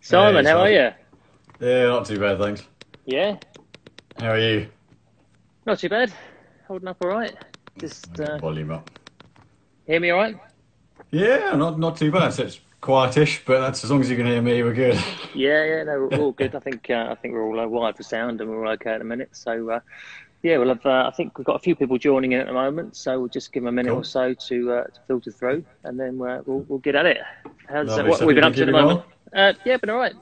Simon, Hey, how are you? Yeah, not too bad, thanks. Yeah, How are you? not too bad. Holding up all right. Just uh, Volume up. hear me all right? Yeah, not not too bad. So it's quietish, but that's as long as you can hear me, we're good. Yeah, yeah, no, we're all good. I think uh, I think we're all uh, wired for sound and we're all okay at the minute. So uh, yeah, well, I've, uh, I think we've got a few people joining in at the moment, so we'll just give them a minute Cool. or so to, uh, to filter through, and then uh, we'll we'll get at it. How's uh, Lovely. what So we've been up to at the moment? Uh, yeah, been all right.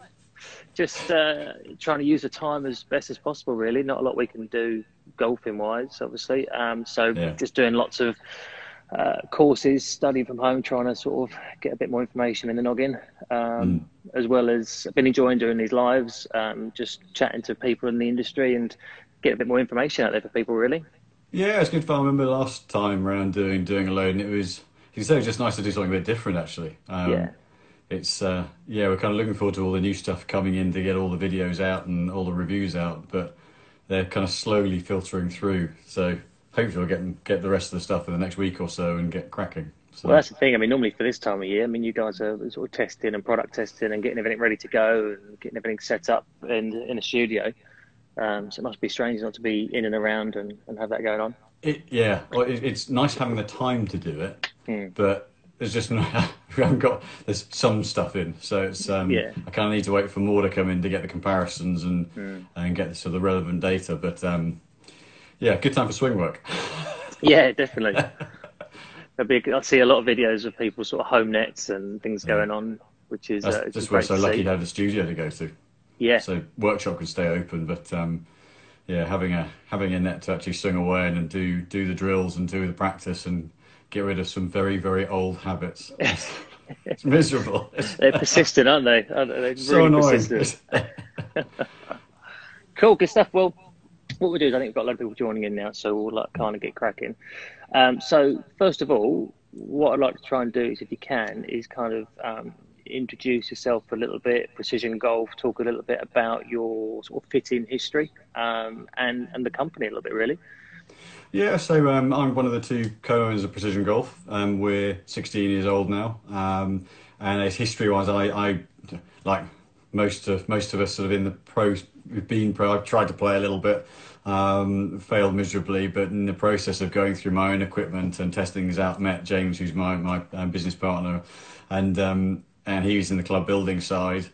Just uh, trying to use the time as best as possible. Really, not a lot we can do golfing wise, obviously. Um, so Yeah. just doing lots of uh, courses, studying from home, trying to sort of get a bit more information in the noggin, um, as well as I've been enjoying doing these lives, um, just chatting to people in the industry and getting a bit more information out there for people. Really, Yeah, it's good fun. I remember last time around doing doing a load, and it was you say it was just nice to do something a bit different. Actually, um, Yeah. It's uh, yeah, we're kind of looking forward to all the new stuff coming in to get all the videos out and all the reviews out, but they're kind of slowly filtering through. So hopefully we'll get get the rest of the stuff in the next week or so and get cracking. So well, that's the thing. I mean, normally for this time of year, I mean, you guys are sort of testing and product testing and getting everything ready to go and getting everything set up in in a studio. Um, so it must be strange not to be in and around and, and have that going on. It, yeah, well, it, it's nice having the time to do it, Hmm. but there's just no, we haven't got there's some stuff in, so it's um, Yeah. I kind of need to wait for more to come in to get the comparisons and Hmm. and get the sort of relevant data. But um, yeah, good time for swing work. Yeah, definitely. Big, I see a lot of videos of people sort of home nets and things going on, which is uh, it's just we're so lucky to have a studio to go to. Yeah, So workshop could stay open, but um, yeah, having a having a net to actually swing away and do do the drills and do the practice and get rid of some very very old habits. It's, it's miserable. They're persistent, aren't they? Aren't they? They're so really annoying. Cool, good stuff. Well, what we do is I think we've got a lot of people joining in now, so we'll like, kind of get cracking. Um, so first of all, what I'd like to try and do is, if you can, is kind of um, introduce yourself a little bit, precision golf, talk a little bit about your sort of fitting history um, and and the company a little bit, really. Yeah, so um, I'm one of the two co-owners of Precision Golf. Um, we're 16 years old now, um, and as history-wise, I, I like most of most of us sort of in the pros. We've been pro. I've tried to play a little bit, um, failed miserably, but in the process of going through my own equipment and testing things out, met James, who's my my um, business partner, and um, and he was in the club building side,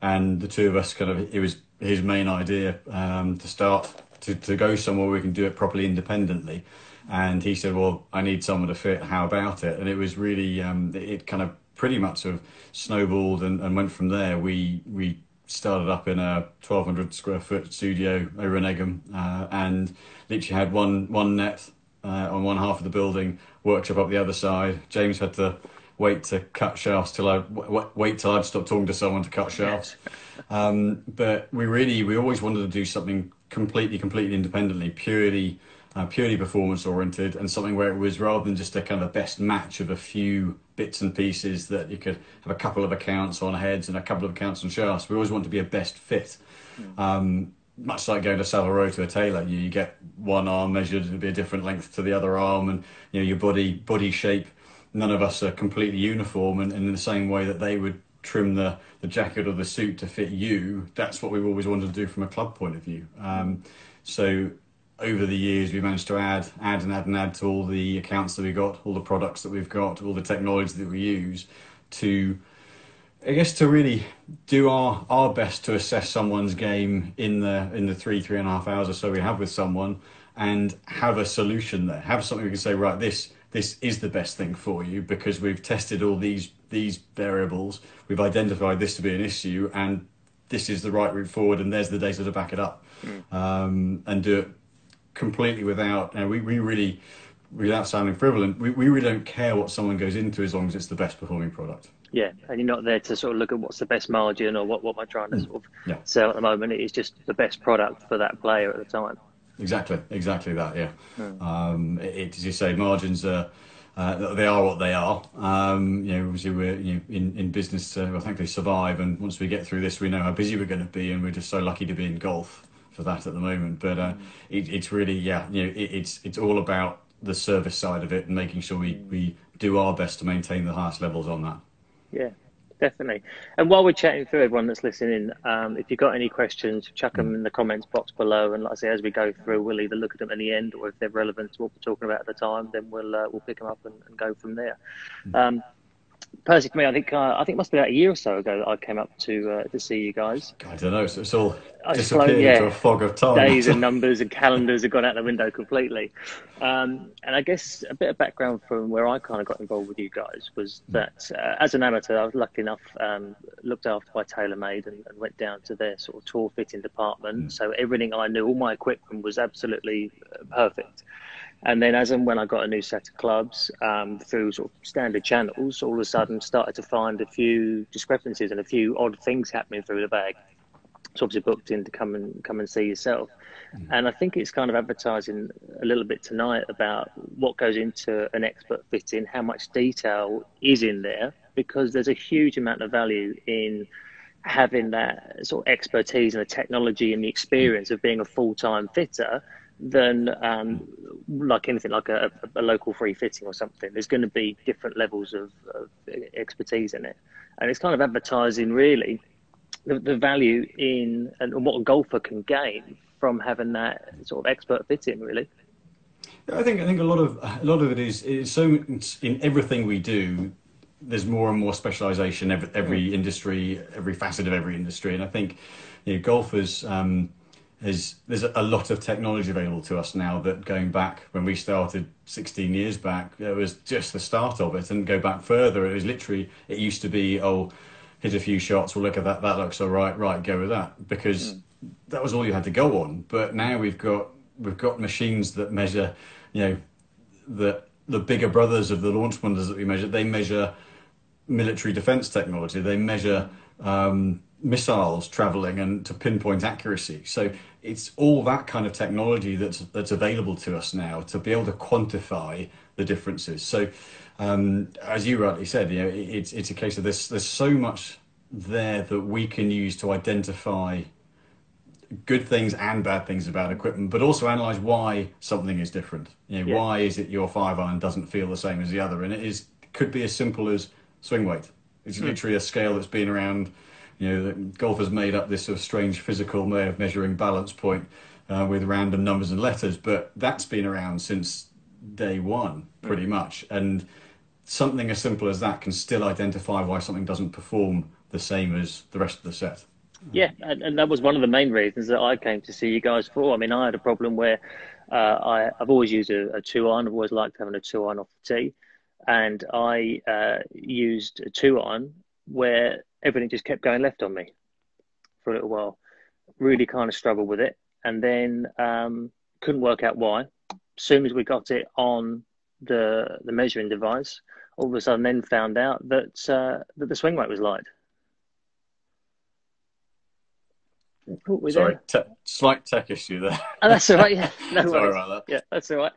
and the two of us kind of it was his main idea um, to start to, to go somewhere we can do it properly independently. And he said well i need someone to fit. How about it? And it was really um, it kind of pretty much sort of snowballed and, and went from there. We we started up in a 1200 square foot studio over in egham uh, and literally had one one net uh, on one half of the building workshop up the other side. James had to wait to cut shafts till I w- wait till I'd stop talking to someone to cut shafts. Um, but we really we always wanted to do something completely completely independently, purely uh, purely performance oriented, and something where it was rather than just a kind of best match of a few bits and pieces that you could have a couple of accounts on heads and a couple of accounts on shafts. We always want to be a best fit. Um, much like going to Savile Row to a tailor, you, you get one arm measured to be a different length to the other arm, and you know your body body shape. None of us are completely uniform, and, and in the same way that they would trim the, the jacket or the suit to fit you, that's what we've always wanted to do from a club point of view. Um, so over the years, we've managed to add, add, and add, and add to all the accounts that we got, all the products that we've got, all the technology that we use to I guess to really do our, our best to assess someone's game in the in the three three and a half hours or so we have with someone, and have a solution there. Have something we can say, right, this this is the best thing for you because we've tested all these these variables, we've identified this to be an issue, and this is the right route forward, and there's the data to back it up, um, and do it completely without. You know, we we really. Without sounding frivolent, we, we really don't care what someone goes into as long as it's the best performing product. Yeah, and you're not there to sort of look at what's the best margin or what what am I trying to sort of Yeah. sell at the moment. It is just the best product for that player at the time. Exactly, exactly that. Yeah. Um, it, it- as you say, margins are. Uh, they are what they are. Um, you know, obviously we're you know, in in business to I think they survive, and once we get through this, we know how busy we're going to be, and we're just so lucky to be in golf for that at the moment. But uh, it, it's really yeah, you know, it, it's it's all about the service side of it and making sure we we do our best to maintain the highest levels on that. Yeah. Definitely. And while we're chatting through everyone that's listening, um, if you've got any questions, chuck them in the comments box below. And like I say, as we go through, we'll either look at them at the end, or if they're relevant to what we're talking about at the time, then we'll uh, we'll pick them up and, and go from there. Um, personally for me, I think uh, I think it must be about a year or so ago that I came up to uh, to see you guys. I don't know. So it's all I disappeared flown- yeah. into a fog of time. Days and numbers and calendars have gone out the window completely. Um, and I guess a bit of background from where I kind of got involved with you guys was that uh, as an amateur, I was lucky enough um, looked after by TaylorMade and, and went down to their sort of tour fitting department. So everything I knew, all my equipment was absolutely uh, perfect. And then, as and when I got a new set of clubs um, through sort of standard channels, all of a sudden started to find a few discrepancies and a few odd things happening through the bag. So obviously booked in to come and come and see yourself. And I think it's kind of advertising a little bit tonight about what goes into an expert fitting, how much detail is in there, because there's a huge amount of value in having that sort of expertise and the technology and the experience of being a full-time fitter than um, like anything like a, a local free fitting or something. There's going to be different levels of, of expertise in it, and it's kind of advertising really the, the value in and what a golfer can gain from having that sort of expert fitting really. I think I think a lot of a lot of it is is so in everything we do. There's more and more specialisation every every industry, every facet of every industry, and I think you know, golfers. Um, is there's a lot of technology available to us now that going back when we started 16 years back, it was just the start of it, and go back further, it was literally it used to be oh, hit a few shots, well look at that, that looks all right, right, go with that because mm. that was all you had to go on. But now we've got we've got machines that measure, you know, the the bigger brothers of the launch monitors that we measure, they measure military defense technology, they measure. Um, missiles traveling and to pinpoint accuracy. So it's all that kind of technology that's that's available to us now to be able to quantify the differences. So um, as you rightly said, you know, it's it's a case of this. There's so much there that we can use to identify good things and bad things about equipment, but also analyze why something is different. You know, yeah. why is it your five iron doesn't feel the same as the other? And it is could be as simple as swing weight. It's mm. literally a scale that's been around you know, golf has made up this sort of strange physical way of measuring balance point uh, with random numbers and letters, but that's been around since day one, pretty mm. much. And something as simple as that can still identify why something doesn't perform the same as the rest of the set. Yeah, and, and that was one of the main reasons that I came to see you guys for. I mean, I had a problem where uh, I, have always used a, a two iron. I've always liked having a two iron off the tee, and I uh, used a two iron where everything just kept going left on me for a little while. Really kind of struggled with it, and then um, couldn't work out why. As soon as we got it on the the measuring device, all of a sudden then found out that uh, that the swing weight was light. Oh, Sorry, te- slight tech issue there. Oh, that's all right. Yeah, no Sorry worries. about that. Yeah, that's all right.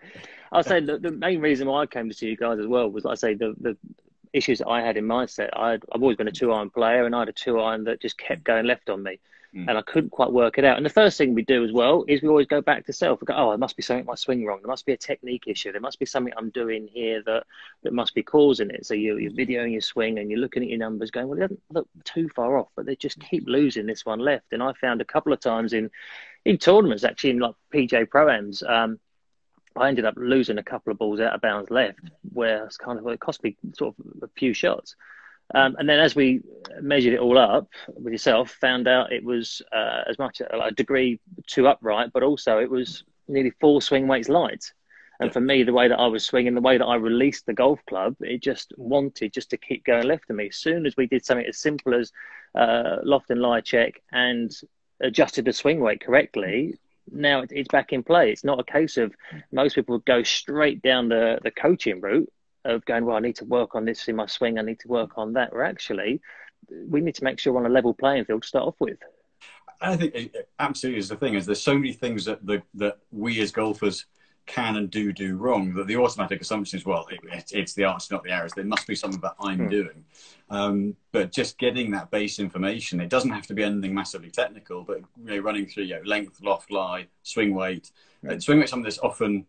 I'll say the, the main reason why I came to see you guys as well was, like I say, the, the issues that I had in my set. i have always been a two iron player, and I had a two iron that just kept going left on me, mm. and I couldn't quite work it out. And the first thing we do as well is we always go back to self. We go, oh, there must be something my swing wrong. There must be a technique issue. There must be something I'm doing here that that must be causing it. So you, you're videoing your swing and you're looking at your numbers, going, well, it doesn't look too far off, but they just keep losing this one left. And I found a couple of times in in tournaments, actually in like PGA Pro-Ams. Um, I ended up losing a couple of balls out of bounds left, where it's kind of it cost me sort of a few shots. Um, and then as we measured it all up with yourself, found out it was uh, as much a, a, degree two upright, but also it was nearly four swing weights light. And for me, the way that I was swinging, the way that I released the golf club, it just wanted just to keep going left of me. As soon as we did something as simple as uh, loft and lie check and adjusted the swing weight correctly, now it's back in play. It's not a case of most people go straight down the, the coaching route of going, well, I need to work on this in my swing, I need to work on that. Or actually, we need to make sure we're on a level playing field to start off with. I think it absolutely is the thing is there's so many things that the, that we as golfers can and do do wrong that the automatic assumption is well it, it's the arts not the errors there must be something that i'm hmm. doing um, but just getting that base information it doesn't have to be anything massively technical but you know, running through you know, length loft lie swing weight hmm. uh, swing weight something that's often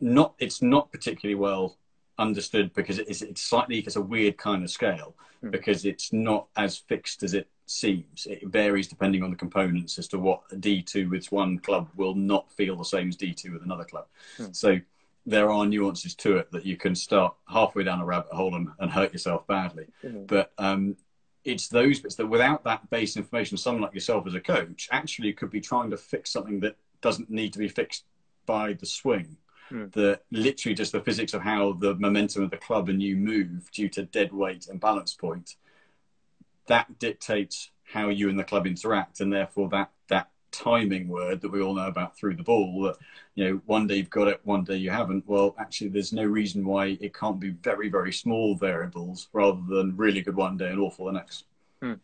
not it's not particularly well understood because it's, it's slightly it's a weird kind of scale mm. because it's not as fixed as it seems. It varies depending on the components as to what a D2 with one club will not feel the same as D2 with another club. Mm. So there are nuances to it that you can start halfway down a rabbit hole and, and hurt yourself badly. Mm. But um, it's those bits that without that base information, someone like yourself as a coach actually could be trying to fix something that doesn't need to be fixed by the swing. Mm. The literally just the physics of how the momentum of the club and you move due to dead weight and balance point. That dictates how you and the club interact, and therefore that that timing word that we all know about through the ball that you know one day you've got it one day you haven't well actually there's no reason why it can't be very very small variables rather than really good one day and awful the next hmm.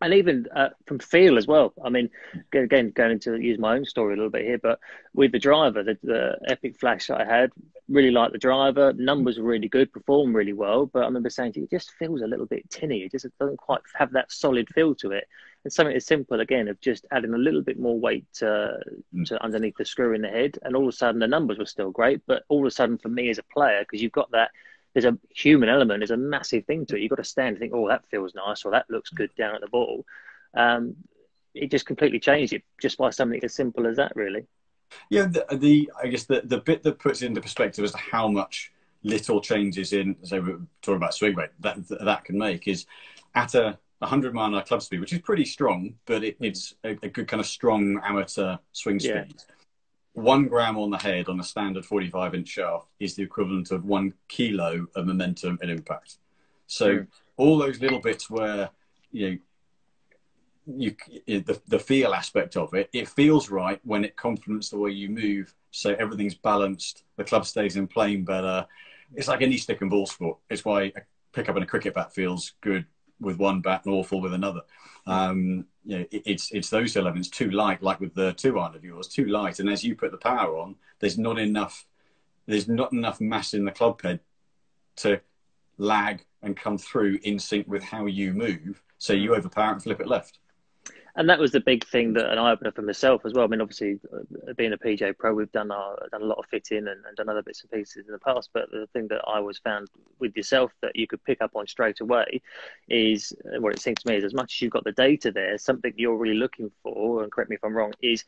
And even uh, from feel as well i mean again going to use my own story a little bit here but with the driver the, the epic flash that i had really liked the driver numbers were really good performed really well but i remember saying to you, it just feels a little bit tinny it just doesn't quite have that solid feel to it and something as simple again of just adding a little bit more weight to, mm. to underneath the screw in the head, and all of a sudden the numbers were still great. But all of a sudden, for me as a player, because you've got that, there's a human element, there's a massive thing to it. You've got to stand and think, oh, that feels nice, or that looks good down at the ball. Um, it just completely changed it just by something as simple as that, really. Yeah, the, the I guess the the bit that puts it into perspective as to how much little changes in, say, we're talking about swing weight that that can make is at a 100 mile an hour club speed, which is pretty strong, but it, it's a, a, good kind of strong amateur swing speed. Yeah. One gram on the head on a standard 45 inch shaft is the equivalent of one kilo of momentum and impact. So mm. all those little bits where you know you the, the feel aspect of it, it feels right when it complements the way you move. So everything's balanced, the club stays in plane better. It's like any stick and ball sport. It's why a pick up in a cricket bat feels good with one bat and awful with another. Um, you know, it, it's it's those elements too light, like with the two iron of yours, too light. And as you put the power on, there's not enough there's not enough mass in the club head to lag and come through in sync with how you move. So you overpower and flip it left and that was the big thing that an eye opener for myself as well. I mean, obviously, uh, being a PGA pro, we've done our done a lot of fitting and, and, done other bits and pieces in the past. But the thing that I was found with yourself that you could pick up on straight away is what it seems to me is as much as you've got the data there, something you're really looking for, and correct me if I'm wrong, is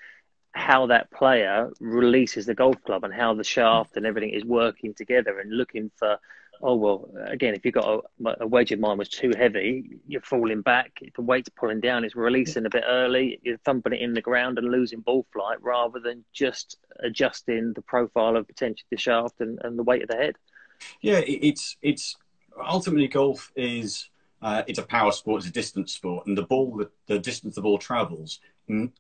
how that player releases the golf club and how the shaft and everything is working together and looking for oh well again if you've got a, a wedge of mine was too heavy you're falling back the weight's pulling down it's releasing a bit early you're thumping it in the ground and losing ball flight rather than just adjusting the profile of potentially the shaft and, and the weight of the head yeah it's it's ultimately golf is uh, it's a power sport, it's a distance sport, and the ball, the, the distance the ball travels,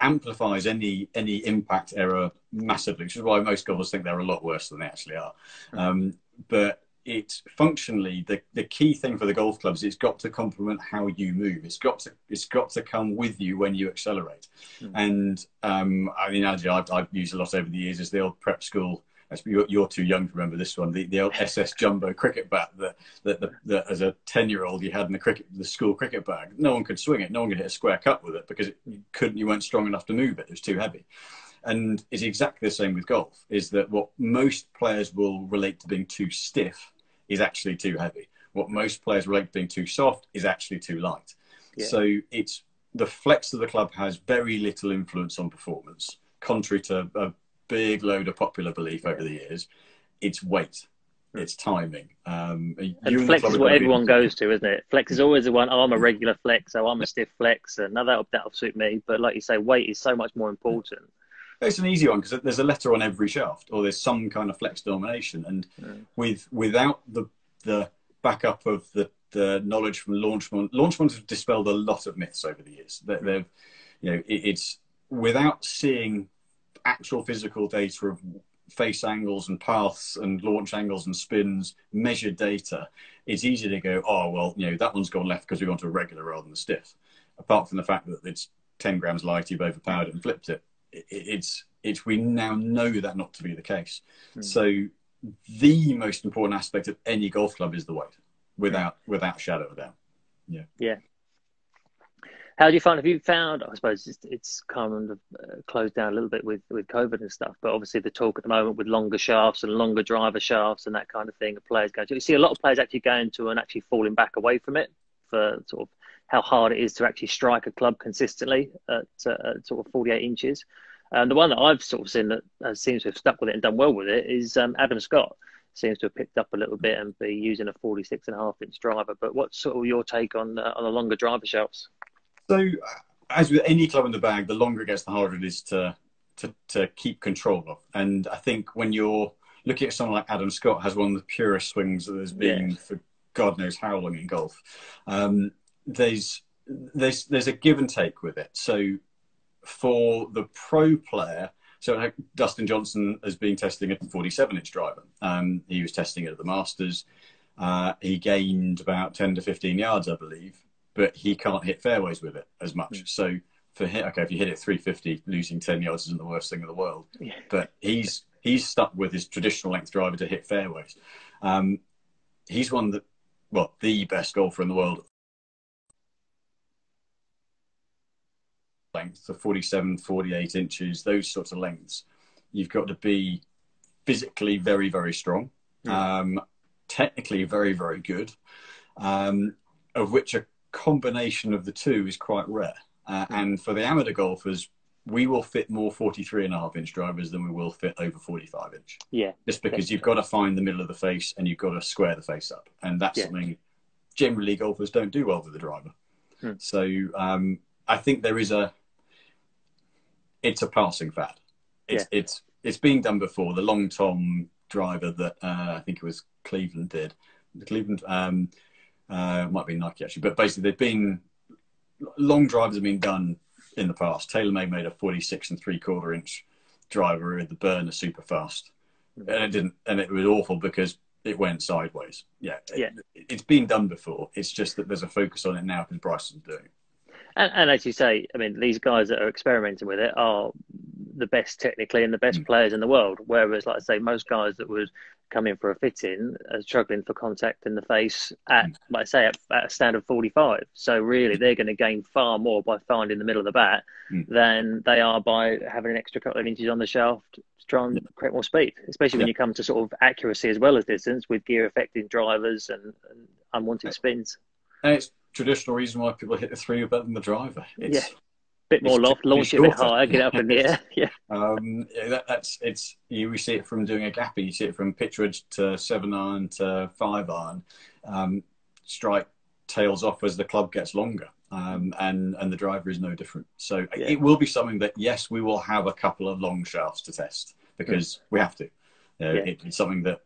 amplifies any any impact error massively, which is why most golfers think they're a lot worse than they actually are. Mm. Um, but it functionally the, the key thing for the golf clubs it's got to complement how you move. It's got to it's got to come with you when you accelerate. Mm. and um i mean analogy I've, I've used a lot over the years is the old prep school you're, you're too young to remember this one the, the old ss jumbo cricket bat that, that, that, that as a 10 year old you had in the cricket the school cricket bag. No one could swing it. No one could hit a square cut with it because it, you couldn't you weren't strong enough to move it. It was too heavy and it's exactly the same with golf is that what most players will relate to being too stiff is actually too heavy what most players relate to being too soft is actually too light yeah. so it's the flex of the club has very little influence on performance contrary to a big load of popular belief over the years it's weight it's timing. Um, and flex is what everyone goes to, isn't it? Flex is always the one. Oh, I'm a regular flex, so I'm a stiff flex, and now that'll, that'll suit me. But like you say, weight is so much more important. It's an easy one because there's a letter on every shaft, or there's some kind of flex domination and mm. with without the the backup of the, the knowledge from Launchmont, Launchmont have dispelled a lot of myths over the years. They, they've, you know, it, it's without seeing actual physical data of face angles and paths and launch angles and spins, measured data, it's easy to go, oh, well, you know, that one's gone left because we want a regular rather than a stiff. Apart from the fact that it's 10 grams light, you've overpowered it and flipped it it's it's we now know that not to be the case. Mm. So the most important aspect of any golf club is the weight, without without shadow of doubt. Yeah. Yeah. How do you find? Have you found? I suppose it's, it's kind of uh, closed down a little bit with with COVID and stuff, but obviously the talk at the moment with longer shafts and longer driver shafts and that kind of thing. Players going to. You see a lot of players actually going to and actually falling back away from it for sort of how hard it is to actually strike a club consistently at, uh, at sort of 48 inches. And the one that I've sort of seen that uh, seems to have stuck with it and done well with it is um, Adam Scott. Seems to have picked up a little bit and be using a 46 and a half inch driver. But what's sort of your take on uh, on the longer driver shafts? So, as with any club in the bag, the longer it gets, the harder it is to to, to keep control of. And I think when you're looking at someone like Adam Scott, has one of the purest swings that there's been yeah. for God knows how long in golf. Um, there's there's there's a give and take with it. So for the pro player, so Dustin Johnson has been testing a 47 inch driver. Um, he was testing it at the Masters. Uh, he gained about 10 to 15 yards, I believe, but he can't hit fairways with it as much. Mm. So for him, okay, if you hit it 350, losing 10 yards isn't the worst thing in the world. Yeah. But he's he's stuck with his traditional length driver to hit fairways. Um, he's one that, well, the best golfer in the world lengths, the 47, 48 inches, those sorts of lengths, you've got to be physically very, very strong, mm. um, technically very, very good, um, of which a combination of the two is quite rare. Uh, mm. And for the amateur golfers, we will fit more 43 and a half inch drivers than we will fit over 45 inch. Yeah. Just because you've got to find the middle of the face and you've got to square the face up. And that's yeah. something generally golfers don't do well with the driver. Hmm. So um, I think there is a it's a passing fad. It's yeah. it's it's been done before. The long tom driver that uh, I think it was Cleveland did. The Cleveland um, uh, might be Nike actually, but basically they've been long drivers have been done in the past. TaylorMade made a 46 and three quarter inch driver with the burner super fast, and it didn't, and it was awful because it went sideways. Yeah, yeah. It, has been done before. It's just that there's a focus on it now because Bryson's doing it. And, and, as you say, I mean, these guys that are experimenting with it are the best technically and the best mm. players in the world. Whereas, like I say, most guys that would come in for a fit in are struggling for contact in the face at, mm. like I say, at, at a standard 45. So, really, they're going to gain far more by finding the middle of the bat mm. than they are by having an extra couple of inches on the shaft to try and create more speed, especially when you come to sort of accuracy as well as distance with gear affecting drivers and, and unwanted spins. And it's traditional reason why people hit the three better than the driver. It's, yeah. Bit more loft, launch it a bit higher, get up in the air. Yeah. Um, yeah that, that's it's you. We see it from doing a gappy. You see it from pitch wedge to seven iron to five iron. Um, strike tails off as the club gets longer, um, and and the driver is no different. So yeah. it will be something that yes, we will have a couple of long shafts to test because yeah. we have to. Uh, yeah. it, it's something that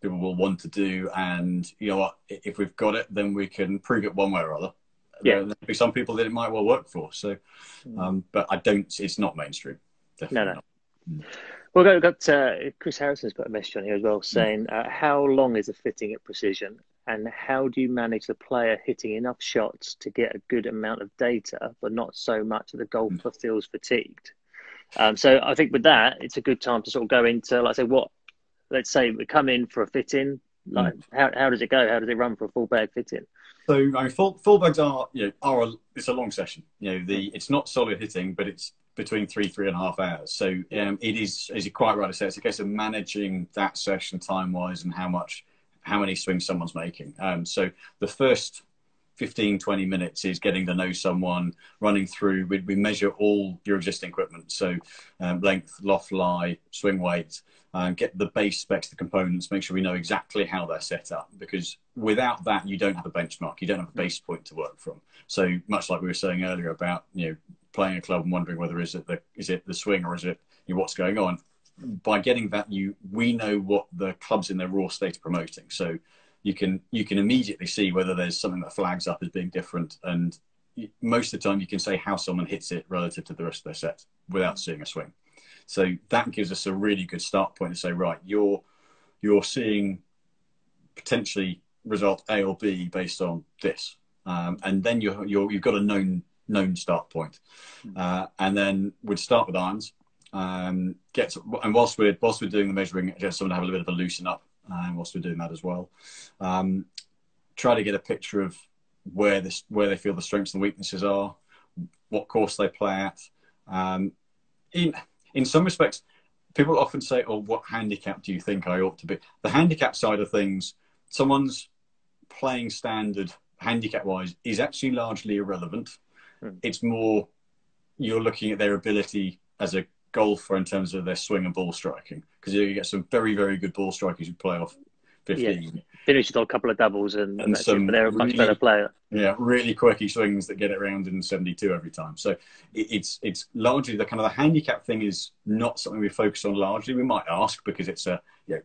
people will want to do. And you know what? If we've got it, then we can prove it one way or other. Yeah. There'll be some people that it might well work for. So, hmm. um, but I don't. It's not mainstream. Definitely no, no. Not. Hmm. Well, we've got uh, Chris Harrison's got a message on here as well saying, uh, "How long is a fitting at precision, and how do you manage the player hitting enough shots to get a good amount of data, but not so much that the golfer feels fatigued?" Um, so I think with that, it's a good time to sort of go into, like I say, what let's say we come in for a fit in, like mm. how how does it go? How does it run for a full bag fit in? So I mean, full full bags are you know are a, it's a long session. You know the it's not solid hitting, but it's between three three and a half hours. So um, it is as you quite rightly say, it's a case of managing that session time wise and how much how many swings someone's making. Um, so the first 15, 20 minutes is getting to know someone, running through. We, we measure all your existing equipment. So um, length, loft lie, swing weight, uh, get the base specs, the components, make sure we know exactly how they're set up. Because without that, you don't have a benchmark. You don't have a base point to work from. So much like we were saying earlier about, you know, playing a club and wondering whether is it the, is it the swing or is it you know, what's going on. By getting that, you we know what the clubs in their raw state are promoting. So you can you can immediately see whether there's something that flags up as being different and most of the time you can say how someone hits it relative to the rest of their set without seeing a swing so that gives us a really good start point to say right you're you're seeing potentially result a or b based on this um, and then you're, you're you've got a known known start point hmm. uh, and then we'd start with irons um, get to, and whilst we're whilst we're doing the measuring just someone to have a little bit of a loosen up um, whilst we're doing that as well. Um, try to get a picture of where this where they feel the strengths and weaknesses are, what course they play at. Um, in in some respects, people often say, "Oh, what handicap do you think I ought to be?" The handicap side of things, someone's playing standard handicap wise is actually largely irrelevant. Hmm. It's more you're looking at their ability as a golfer in terms of their swing and ball striking because you get some very very good ball strikers who play off 15. Yeah. Finished a couple of doubles and, and some it, but they're a much really, better player. Yeah, really quirky swings that get it around in 72 every time. So it, it's it's largely the kind of the handicap thing is not something we focus on largely. We might ask because it's a you know,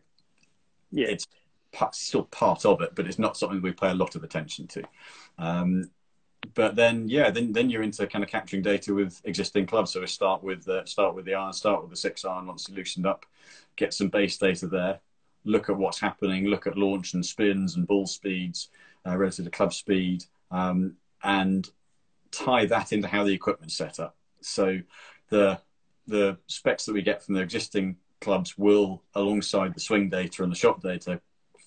yeah, it's part, still part of it, but it's not something we pay a lot of attention to. Um, but then yeah, then then you're into kind of capturing data with existing clubs. So we start with the start with the iron, start with the six iron once you loosened up, get some base data there, look at what's happening, look at launch and spins and ball speeds uh, relative to club speed, um, and tie that into how the equipment's set up. So the the specs that we get from the existing clubs will, alongside the swing data and the shot data,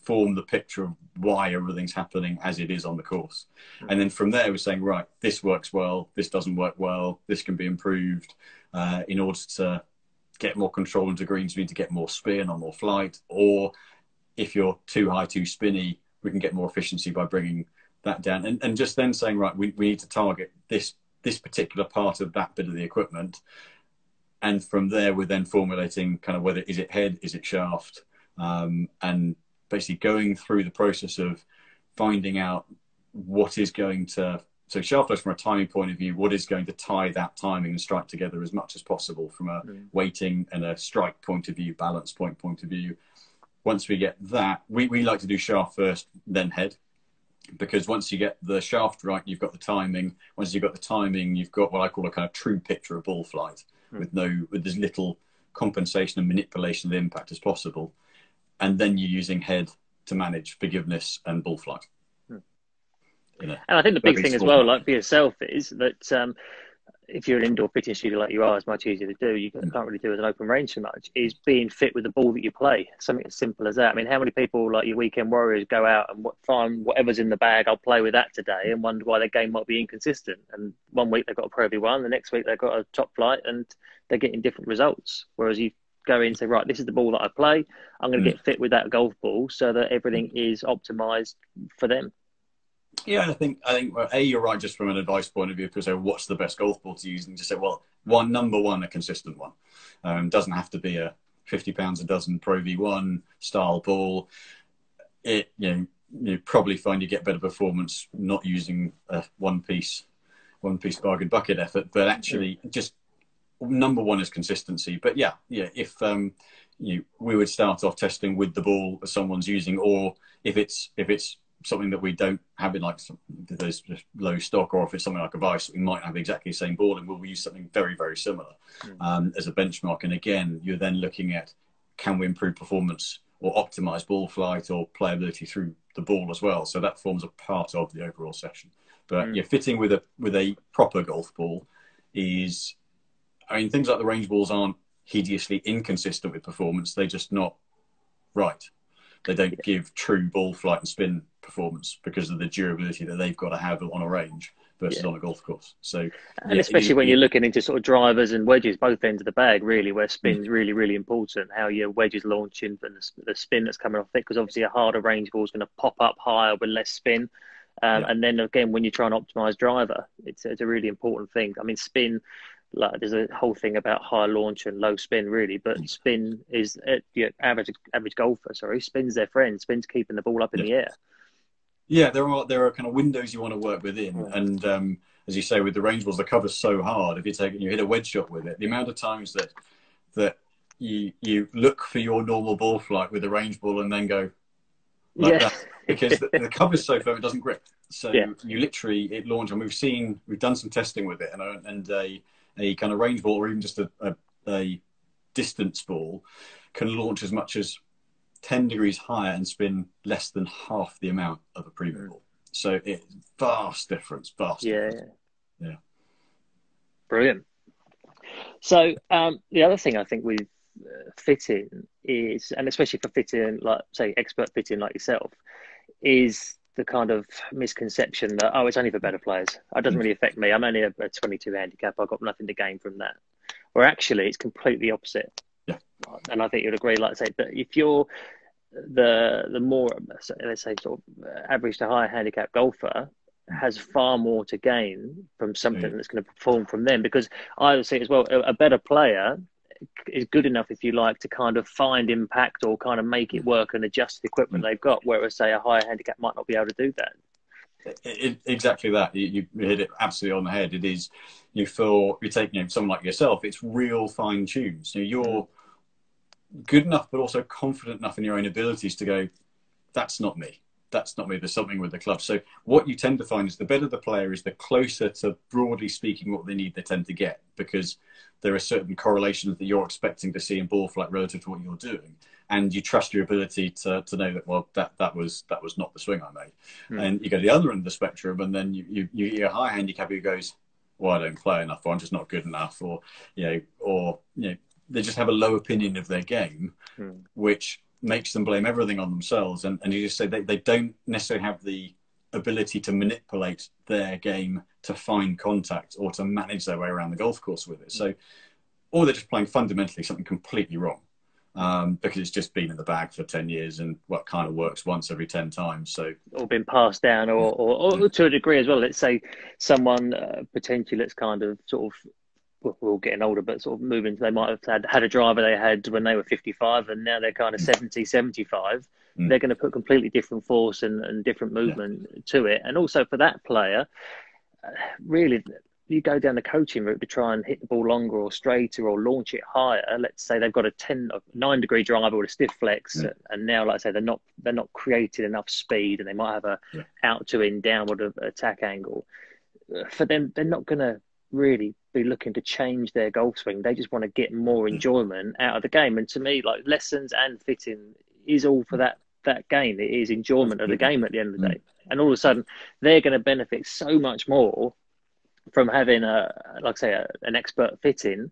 form the picture of why everything's happening as it is on the course. Mm-hmm. And then from there, we're saying, right, this works well, this doesn't work well, this can be improved uh, in order to get more control into greens, we need to get more spin or more flight. Or if you're too high, too spinny, we can get more efficiency by bringing that down. And, and just then saying, right, we, we need to target this this particular part of that bit of the equipment. And from there, we're then formulating kind of whether is it head, is it shaft, um, and basically going through the process of finding out what is going to so shaft from a timing point of view, what is going to tie that timing and strike together as much as possible from a mm. weighting and a strike point of view, balance point point of view. Once we get that, we, we like to do shaft first, then head. Because once you get the shaft right, you've got the timing. Once you've got the timing, you've got what I call a kind of true picture of ball flight mm. with no with as little compensation and manipulation of the impact as possible. And then you're using head to manage forgiveness and ball flight. And I think the big thing as well, like for yourself, is that um, if you're an indoor fitting studio like you are, it's much easier to do. You can't really do as an open range so much. Is being fit with the ball that you play. Something as simple as that. I mean, how many people like your weekend warriors go out and find whatever's in the bag? I'll play with that today, and wonder why their game might be inconsistent. And one week they've got a Pro V1, the next week they've got a top flight, and they're getting different results. Whereas you go in and say, right, this is the ball that I play. I'm going to mm. get fit with that golf ball so that everything is optimized for them. Yeah, I think I think well, a you're right just from an advice point of view. People say, what's the best golf ball to use? And just say, well, one number one, a consistent one. Um, doesn't have to be a fifty pounds a dozen Pro V one style ball. It you know you probably find you get better performance not using a one piece one piece bargain bucket effort, but actually just number one is consistency. But yeah, yeah, if um, you we would start off testing with the ball that someone's using, or if it's if it's something that we don't have in like there's low stock, or if it's something like a vice, we might have exactly the same ball, and we'll use something very very similar mm. um, as a benchmark. And again, you're then looking at can we improve performance or optimize ball flight or playability through the ball as well. So that forms a part of the overall session. But mm. yeah, fitting with a with a proper golf ball is, I mean, things like the range balls aren't hideously inconsistent with performance. They're just not right. They don't give true ball flight and spin performance because of the durability that they've got to have on a range versus yeah. on a golf course. So, and yeah, especially it, when you're looking into sort of drivers and wedges, both ends of the bag, really, where spin's mm. really, really important. How your wedges launching and the, the spin that's coming off it, because obviously a harder range ball is going to pop up higher with less spin. Um, yeah. And then again, when you try and optimize driver, it's, it's a really important thing. I mean, spin like there's a whole thing about high launch and low spin really but mm. spin is uh, your average average golfer sorry spins their friend spins keeping the ball up in yeah. the air yeah there are there are kind of windows you want to work within mm. and um, as you say with the range balls the cover's so hard if you take you hit a wedge shot with it the amount of times that that you you look for your normal ball flight with a range ball and then go like yeah. that because the, the cover's so firm it doesn't grip so yeah. you literally it launch and we've seen we've done some testing with it and and a a kind of range ball or even just a, a, a distance ball can launch as much as 10 degrees higher and spin less than half the amount of a premium ball. So it's vast difference, vast yeah, difference. Yeah. Brilliant. So um, the other thing I think with uh, fitting is, and especially for fitting, like say expert fitting like yourself, is the kind of misconception that oh, it's only for better players. It doesn't really affect me. I'm only a, a 22 handicap. I've got nothing to gain from that. Or actually, it's completely opposite. Yeah. And I think you'd agree. Like I say, but if you're the the more let's say sort of uh, average to higher handicap golfer has far more to gain from something mm. that's going to perform from them because I would say as well a, a better player is good enough, if you like, to kind of find impact or kind of make it mm. work and adjust the equipment mm. they've got. Whereas, say, a higher handicap might not be able to do that. It, it, exactly that. You, you, hit it absolutely on the head. It is you feel you take you know, someone like yourself. It's real fine tuned. So you're good enough, but also confident enough in your own abilities to go. That's not me that's not me. There's something with the club. So what you tend to find is the better the player is, the closer to broadly speaking what they need they tend to get because there are certain correlations that you're expecting to see in ball flight relative to what you're doing, and you trust your ability to, to know that well that that was that was not the swing I made. Mm. And you go to the other end of the spectrum, and then you you, you get a high handicap who goes, well I don't play enough, or I'm just not good enough, or you know, or you know they just have a low opinion of their game, mm. which makes them blame everything on themselves. And, and you just say they, they don't necessarily have the ability to manipulate their game to find contact or to manage their way around the golf course with it. So, or they're just playing fundamentally something completely wrong um, because it's just been in the bag for 10 years and what kind of works once every 10 times. So, or been passed down, or, or, or to a degree as well. Let's say someone uh, potentially that's kind of sort of we're all getting older, but sort of moving, they might have had, had a driver they had when they were 55 and now they're kind of 70, 75. Mm. They're going to put completely different force and, and different movement yeah. to it. And also for that player, uh, really, you go down the coaching route to try and hit the ball longer or straighter or launch it higher. Let's say they've got a 10, nine degree driver with a stiff flex, mm. and now, like I say, they're not they're not creating enough speed, and they might have a yeah. out to in downward attack angle. Uh, for them, they're not going to really looking to change their golf swing. They just want to get more hmm. enjoyment out of the game. And to me, like lessons and fitting is all for that that game. It is enjoyment of the game at the end of the day. Hmm. And all of a sudden, they're going to benefit so much more from having a, like I say, a, an expert fitting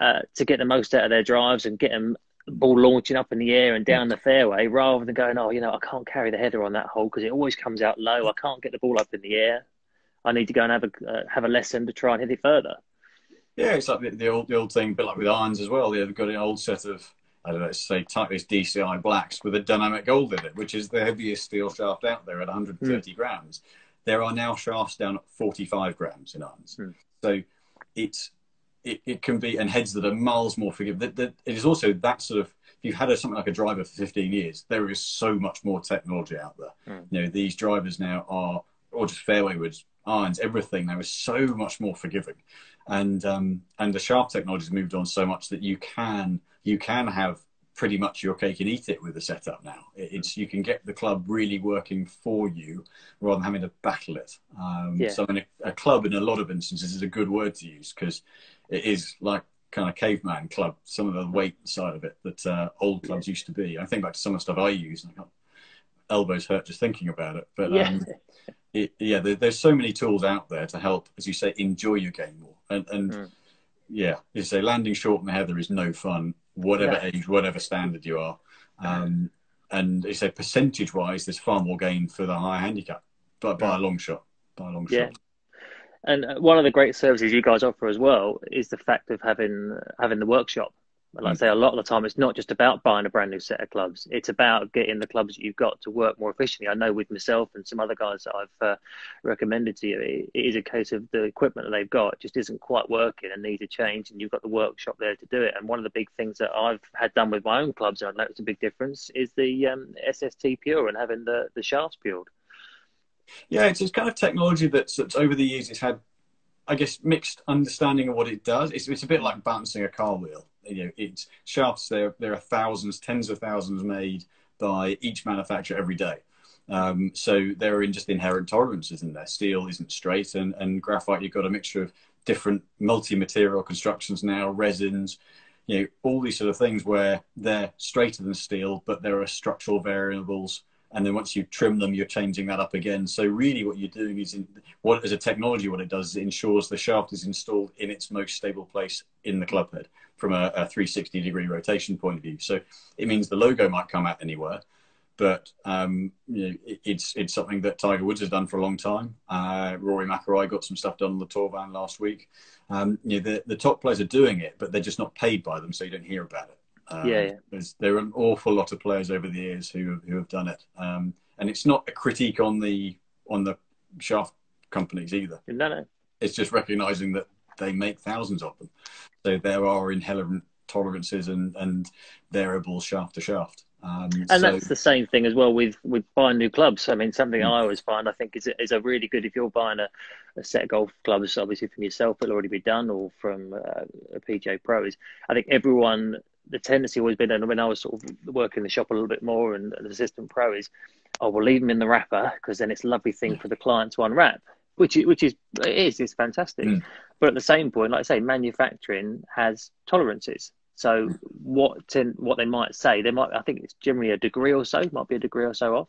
uh, to get the most out of their drives and get them ball launching up in the air and down the fairway rather than going, oh, you know, I can't carry the header on that hole because it always comes out low. I can't get the ball up in the air. I need to go and have a uh, have a lesson to try and hit it further. Yeah, it's like the, the old the old thing, but like with irons as well. Yeah, they've got an old set of I don't know, let's say Titleist DCI blacks with a dynamic gold in it, which is the heaviest steel shaft out there at 130 mm. grams. There are now shafts down at 45 grams in irons. Mm. So it's it, it can be and heads that are miles more forgiving. That, that, it is also that sort of if you've had a, something like a driver for 15 years, there is so much more technology out there. Mm. You know, these drivers now are or just fairway woods irons, everything. They were so much more forgiving, and um, and the shaft technology has moved on so much that you can you can have pretty much your cake and eat it with the setup now. It's you can get the club really working for you rather than having to battle it. Um, yeah. So, a, a, club in a lot of instances is a good word to use because it is like kind of caveman club. Some of the weight side of it that uh, old clubs yeah. used to be. I think back to some of the stuff I use, and I got elbows hurt just thinking about it. But yeah. Um, it, yeah, there, there's so many tools out there to help, as you say, enjoy your game more. And, and mm. yeah, you say landing short in the heather is no fun, whatever yeah. age, whatever standard you are. Um, and you say percentage wise, there's far more gain for the higher handicap, but by a long shot. By a long yeah. shot. And uh, one of the great services you guys offer as well is the fact of having having the workshop like I say, a lot of the time, it's not just about buying a brand new set of clubs. It's about getting the clubs that you've got to work more efficiently. I know with myself and some other guys that I've uh, recommended to you, it, it is a case of the equipment that they've got just isn't quite working and needs a change, and you've got the workshop there to do it. And one of the big things that I've had done with my own clubs, and I've noticed a big difference, is the um, SST Pure and having the, the shafts peeled. Yeah, it's, it's kind of technology that's, that's over the years it's had I guess mixed understanding of what it does. It's, it's a bit like balancing a car wheel you know, it's shafts. There, there are thousands, tens of thousands made by each manufacturer every day. Um, so there are in just inherent tolerances in there. Steel isn't straight, and, and graphite, you've got a mixture of different multi-material constructions now, resins, you know, all these sort of things where they're straighter than steel, but there are structural variables. And then once you trim them, you're changing that up again. So really, what you're doing is, in, what as a technology, what it does is it ensures the shaft is installed in its most stable place in the club head from a, a 360 degree rotation point of view. So it means the logo might come out anywhere, but um, you know, it, it's it's something that Tiger Woods has done for a long time. Uh, Rory McIlroy got some stuff done on the tour van last week. Um, you know, the, the top players are doing it, but they're just not paid by them, so you don't hear about it. Um, yeah, yeah. There's, there are an awful lot of players over the years who who have done it, um, and it's not a critique on the on the shaft companies either. No, no. It's just recognizing that they make thousands of them, so there are inherent tolerances and and variables shaft to shaft. Um, and so, that's the same thing as well with, with buying new clubs. I mean, something I always find I think is is a really good if you're buying a, a set of golf clubs, obviously from yourself, it'll already be done, or from uh, a PGA Pro. Is I think everyone the tendency always been, and when I was sort of working the shop a little bit more and an assistant pro is, oh, we'll leave them in the wrapper because then it's a lovely thing for the client to unwrap, which is, which is it is it's fantastic. Mm. But at the same point, like I say, manufacturing has tolerances. So what to, what they might say, they might I think it's generally a degree or so, might be a degree or so off.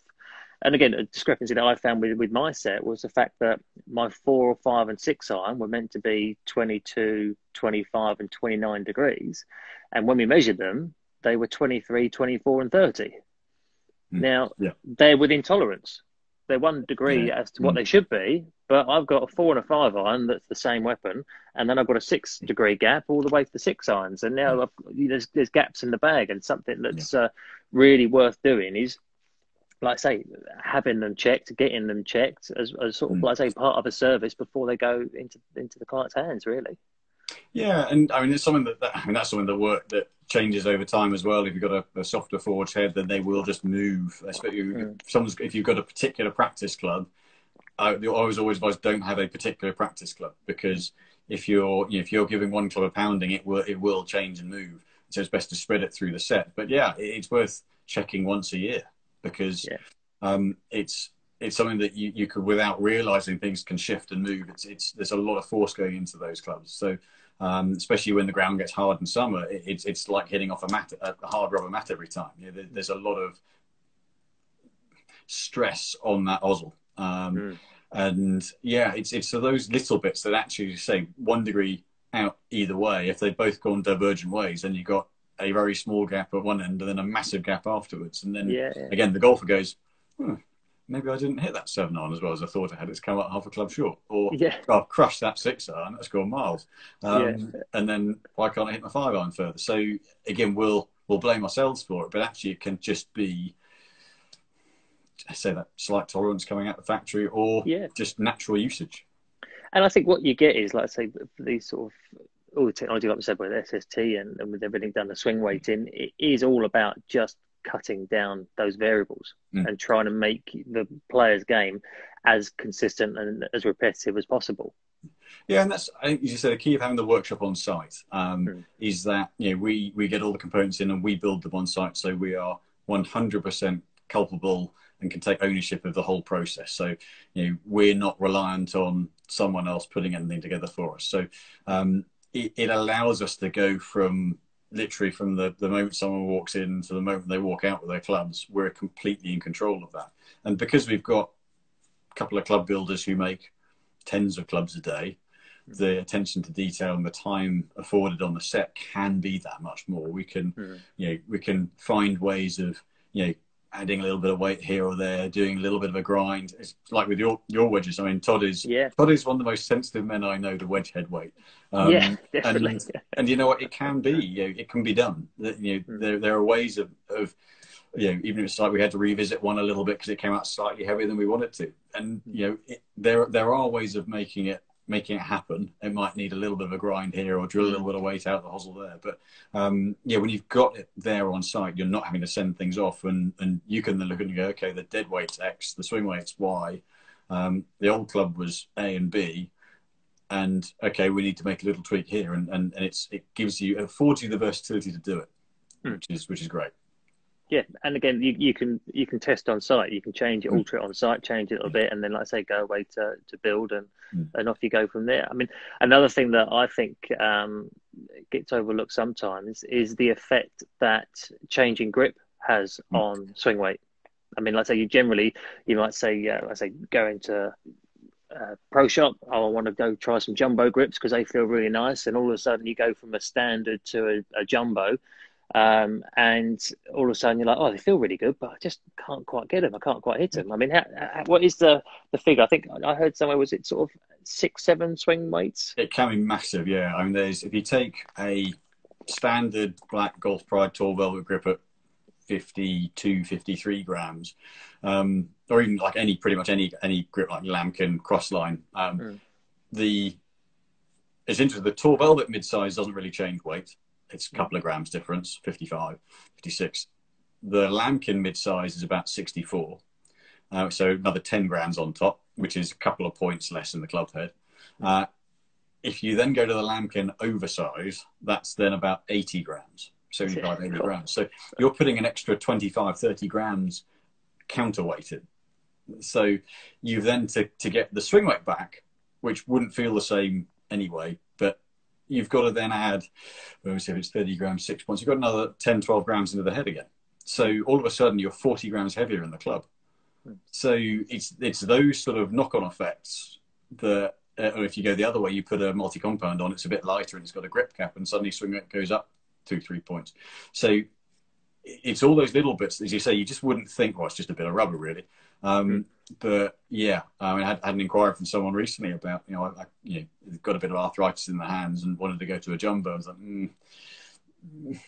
And again, a discrepancy that I found with, with my set was the fact that my four or five and six iron were meant to be 22, 25 and 29 degrees. And when we measured them, they were 23, 24 and 30. Mm. Now, yeah. they're within tolerance. They're one degree yeah. as to what mm. they should be, but I've got a four and a five iron that's the same weapon, and then I've got a six degree gap all the way to the six irons, and now I've, there's there's gaps in the bag, and something that's yeah. uh, really worth doing is, like I say, having them checked, getting them checked as, as sort of mm. like I say part of a service before they go into into the client's hands, really. Yeah, and I mean it's something that, that I mean that's something that work that changes over time as well. If you've got a, a softer forge head, then they will just move. Especially mm. if, someone's, if you've got a particular practice club I, I always always advise don't have a particular practice club because if you're you know, if you're giving one club a pounding, it will it will change and move. So it's best to spread it through the set. But yeah, it's worth checking once a year because yeah. um, it's it's something that you, you could without realizing things can shift and move. It's it's there's a lot of force going into those clubs. So um, especially when the ground gets hard in summer, it, it's it's like hitting off a mat a hard rubber mat every time. You know, there, there's a lot of stress on that hosel um, mm. And yeah, it's it's so those little bits that actually say one degree out either way. If they've both gone divergent ways, then you've got a very small gap at one end and then a massive gap afterwards. And then yeah, yeah. again, the golfer goes, hmm, maybe I didn't hit that seven iron as well as I thought I had. It's come up half a club short. Or yeah. oh, I've crushed that six iron. That's gone miles. Um, yeah. And then why can't I hit my five iron further? So again, we'll we'll blame ourselves for it, but actually it can just be I say that slight tolerance coming out the factory or yeah. just natural usage. And I think what you get is, like I say, these sort of all the technology, like we said, with SST and, and with everything done, the swing weighting, it is all about just cutting down those variables mm. and trying to make the player's game as consistent and as repetitive as possible. Yeah, and that's I think as you said, the key of having the workshop on site um, mm. is that you know we we get all the components in and we build them on site, so we are one hundred percent culpable and can take ownership of the whole process. So, you know, we're not reliant on someone else putting anything together for us. So, um, it, it, allows us to go from literally from the, the moment someone walks in to the moment they walk out with their clubs, we're completely in control of that. And because we've got a couple of club builders who make tens of clubs a day, the attention to detail and the time afforded on the set can be that much more. We can, mm. you know, we can find ways of, you know, adding a little bit of weight here or there, doing a little bit of a grind. It's like with your your wedges. I mean, Todd is yeah. Todd is one of the most sensitive men I know. The wedge head weight. Um, yeah, definitely. And, and, you know what? It can be. You know, it can be done. You know, mm. there there are ways of of you know, even if it's like we had to revisit one a little bit because it came out slightly heavier than we wanted to, and you know, it, there there are ways of making it making it happen. It might need a little bit of a grind here or drill a little bit of weight out the hosel there. But um, yeah, when you've got it there on site, you're not having to send things off, and and you can then look and go, okay, the dead weight's X, the swing weight's Y. Um, the old club was A and B, and okay, we need to make a little tweak here, and and, and it's it gives you affords you the versatility to do it, hmm. which is which is great yeah, and again, you, you can you can test on site. You can change it, mm. alter it on site, change it a little bit, and then, like I say, go away to, to build, and mm. and off you go from there. I mean, another thing that I think um, gets overlooked sometimes is the effect that changing grip has mm. on swing weight. I mean, let's say you generally you might say, uh, let's say, go into a pro shop. Oh, I want to go try some jumbo grips because they feel really nice, and all of a sudden you go from a standard to a, a jumbo Um, and all of a sudden you're like, oh, they feel really good, but I just can't quite get them. I can't quite hit them. I mean, how, how, what is the, the figure? I think I heard somewhere was it sort of six, seven swing weights? It can be massive, yeah. I mean, there's if you take a standard black Golf Pride Tour Velvet grip at 52, 53 grams, um, or even like any pretty much any any grip like Lamkin Crossline, um, mm. the it's interesting. The Tour Velvet mid size doesn't really change weight. It's a couple of grams difference, 55, 56. The Lamkin mid size is about 64. Uh, so another 10 grams on top, which is a couple of points less than the club head. Uh, if you then go to the Lamkin oversize, that's then about 80 grams, 75, 80 grams. So you're putting an extra 25, 30 grams counterweighted. So you've then to, to get the swing weight back, which wouldn't feel the same anyway, but you've got to then add, well, if it's 30 grams, six points, you've got another 10, 12 grams into the head again. So all of a sudden you're 40 grams heavier in the club. Hmm. So it's it's those sort of knock-on effects that, uh, or if you go the other way, you put a multi-compound on, it's a bit lighter and it's got a grip cap, and suddenly swing rate goes up two, three points. So it's all those little bits, as you say, you just wouldn't think, well, it's just a bit of rubber, really. Um. But yeah, I mean, I had, had, an inquiry from someone recently about, you know, I, I you know, got a bit of arthritis in the hands and wanted to go to a jumbo. I was like, mm,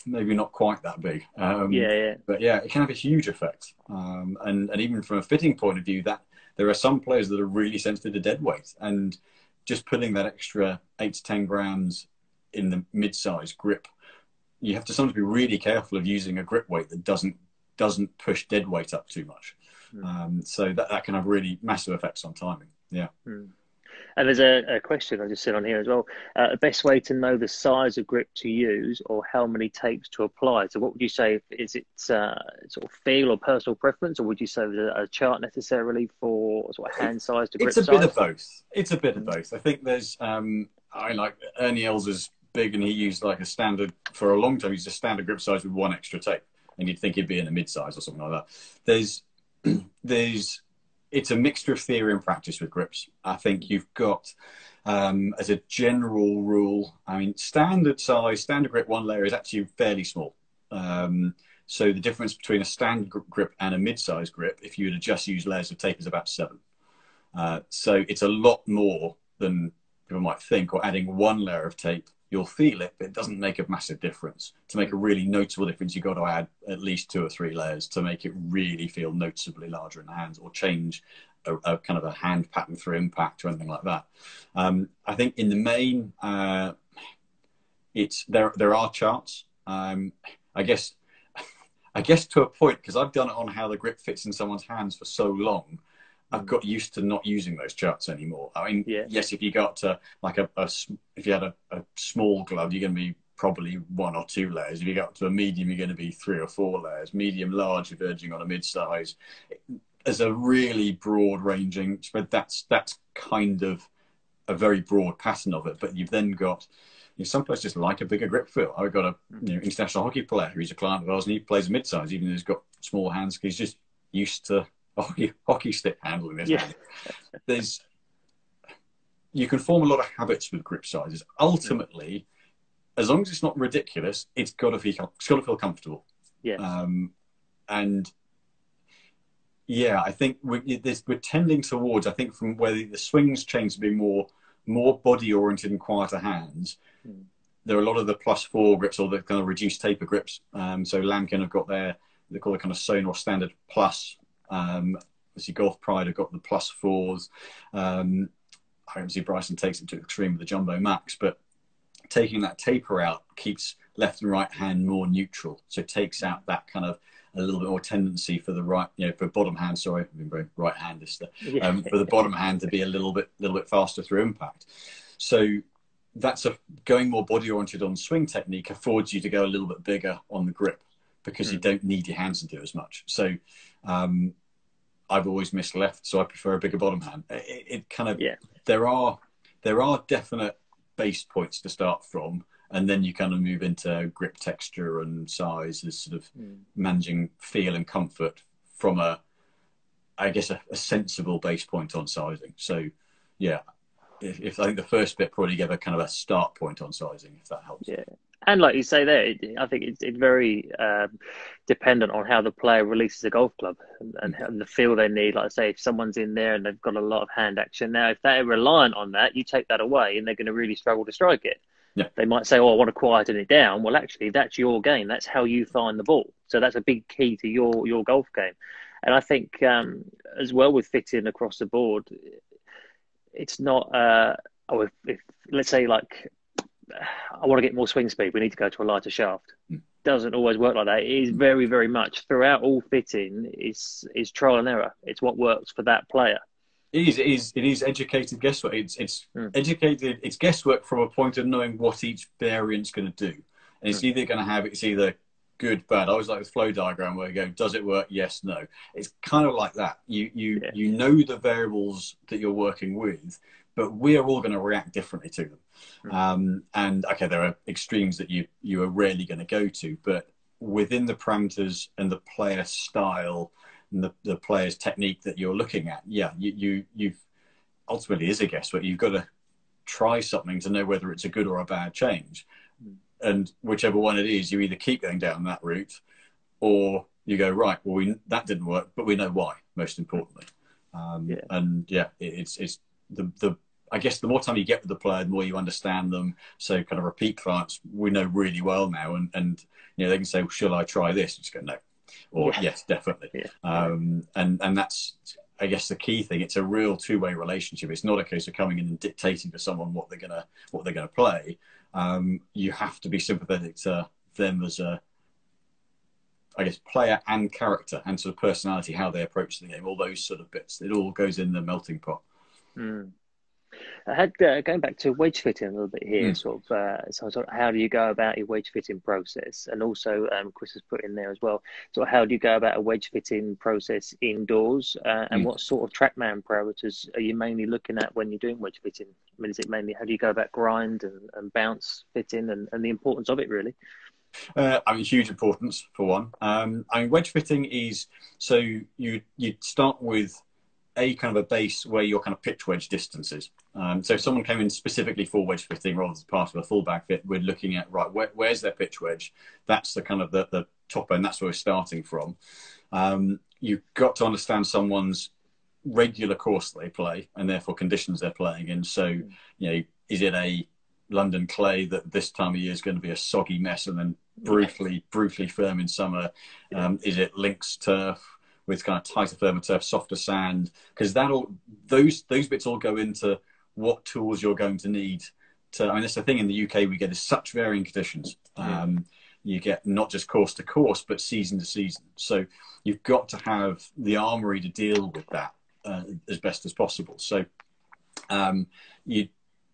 maybe not quite that big. Um, yeah, yeah. But yeah, it can have a huge effect. Um, and, and even from a fitting point of view, that there are some players that are really sensitive to dead weight. And just putting that extra eight to 10 grams in the mid-size grip you have to sometimes be really careful of using a grip weight that doesn't doesn't push dead weight up too much. Mm. Um, so that, that can have really massive effects on timing. Yeah. Mm. And there's a, a, question I just said on here as well. Uh, best way to know the size of grip to use or how many tapes to apply. So, what would you say? Is it uh, sort of feel or personal preference, or would you say there's a, chart necessarily for sort of hand size to grip size? It's a size? bit of both. It's a bit of hmm. both. I think there's, um, I like Ernie Els is big and he used like a standard for a long time. He used a standard grip size with one extra tape, and you'd think he'd be in a mid size or something like that. There's there's it's a mixture of theory and practice with grips. I think you've got um, as a general rule. I mean, standard size, standard grip one layer is actually fairly small. Um, so the difference between a standard grip and a mid-size grip, if you were to just use layers of tape, is about seven. Uh, so it's a lot more than people might think. Or adding one layer of tape you'll feel it, but it doesn't make a massive difference. To make a really noticeable difference, you've got to add at least two or three layers to make it really feel noticeably larger in the hands or change a, a kind of a hand pattern through impact or anything like that. Um, I think in the main, uh, it's there. There are charts. Um, I guess. I guess to a point because I've done it on how the grip fits in someone's hands for so long I've got used to not using those charts anymore. I mean, yeah. yes, if you got to like a, a if you had a, a, small glove, you're going to be probably one or two layers. If you got to a medium, you're going to be three or four layers. Medium, large, verging on a mid-size. There's a really broad ranging, spread. that's that's kind of a very broad pattern of it. But you've then got you know, some players just like a bigger grip feel. I've got a mm-hmm. you know, international hockey player who's a client of ours, and he plays a mid-size, even though he's got small hands. He's just used to hockey, hockey stick handling. Yeah. There's you can form a lot of habits with grip sizes. Ultimately, as long as it's not ridiculous, it's got to feel it's got to feel comfortable. Yeah. Um, and yeah, I think we're, we're tending towards. I think from where the swings change to be more more body oriented and quieter hands. Mm. There are a lot of the plus four grips or the kind of reduced taper grips. Um, so Lamkin have got their they call it kind of Sonar standard plus um, obviously, Golf Pride have got the plus fours. Um, obviously, Bryson takes it to extreme with the Jumbo Max, but taking that taper out keeps left and right hand more neutral. So it takes out that kind of a little bit more tendency for the right, you know, for bottom hand. Sorry, I've been very right handed um, for the bottom hand to be a little bit, little bit faster through impact. So that's a going more body oriented on swing technique affords you to go a little bit bigger on the grip because mm. you hmm. don't need your hands to do as much. So um, I've always missed left, so I prefer a bigger bottom hand. It, it kind of yeah. there are there are definite base points to start from, and then you kind of move into grip texture and size as sort of mm. managing feel and comfort from a I guess a, a, sensible base point on sizing. So yeah, if, if, I think the first bit probably gave a kind of a start point on sizing, if that helps. Yeah, And like you say there, it, I think it's, it's very um, dependent on how the player releases a golf club and, and, and, the feel they need. Like I say, if someone's in there and they've got a lot of hand action, now if they're reliant on that, you take that away and they're going to really struggle to strike it. Yeah. They might say, "Oh, I want to quieten it down." Well, actually, that's your game. That's how you find the ball. So that's a big key to your your golf game. And I think um, as well with fitting across the board, it's not. Uh, oh, if, if let's say like I want to get more swing speed, we need to go to a lighter shaft. Mm. Doesn't always work like that. It is very, very much throughout all fitting is is trial and error. It's what works for that player. It is. It is. It is educated guesswork. It's it's mm. educated. It's guesswork from a point of knowing what each variant's going to do, and it's mm. either going to have it's either good, bad. I always like the flow diagram where you go, does it work? Yes, no. It's kind of like that. You you yeah. you know the variables that you're working with, but we are all going to react differently to them. Mm. Um, and okay, there are extremes that you you are rarely going to go to, but within the parameters and the player style and the, the player's technique that you're looking at, yeah, you, you you've ultimately is a guess. guesswork. You've got to try something to know whether it's a good or a bad change. Mm. And whichever one it is, you either keep going down that route or you go, right, well, we, that didn't work, but we know why, most importantly. Um, yeah. And yeah, it, it's, it's the, the I guess the more time you get with the player, the more you understand them. So kind of repeat clients we know really well now, and and you know they can say, well, "Shall I try this?" And just go, "No," or yeah. "Yes, definitely." Yeah. Um, and and that's I guess the key thing. It's a real two way relationship. It's not a case of coming in and dictating to someone what they're gonna what they're gonna play. Um, you have to be sympathetic to them as a I guess player and character and sort of personality, how they approach the game, all those sort of bits. It all goes in the melting pot. Mm. I had uh, going back to wedge fitting a little bit here, mm. sort of. Uh, so, sort of, how do you go about your wedge fitting process? And also, um, Chris has put in there as well. So, how do you go about a wedge fitting process indoors? Uh, and mm. what sort of TrackMan parameters are you mainly looking at when you're doing wedge fitting? I mean, is it mainly how do you go about grind and, and bounce fitting and, and the importance of it really? Uh, I mean, huge importance for one. Um, I mean, wedge fitting is so you you start with a kind of a base where your kind of pitch wedge distances. Um, so if someone came in specifically for wedge fitting rather than part of a full bag fit, we're looking at right where, where's their pitch wedge. That's the kind of the, the top end. That's where we're starting from. Um, you've got to understand someone's regular course they play and therefore conditions they're playing in. So you know, is it a London clay that this time of year is going to be a soggy mess and then brutally brutally firm in summer? Um, is it links turf? With kind of tighter, firmer turf, softer sand, because that all those those bits all go into what tools you're going to need. To I mean, that's the thing in the UK we get is such varying conditions. Um, you get not just course to course, but season to season. So you've got to have the armory to deal with that uh, as best as possible. So um, you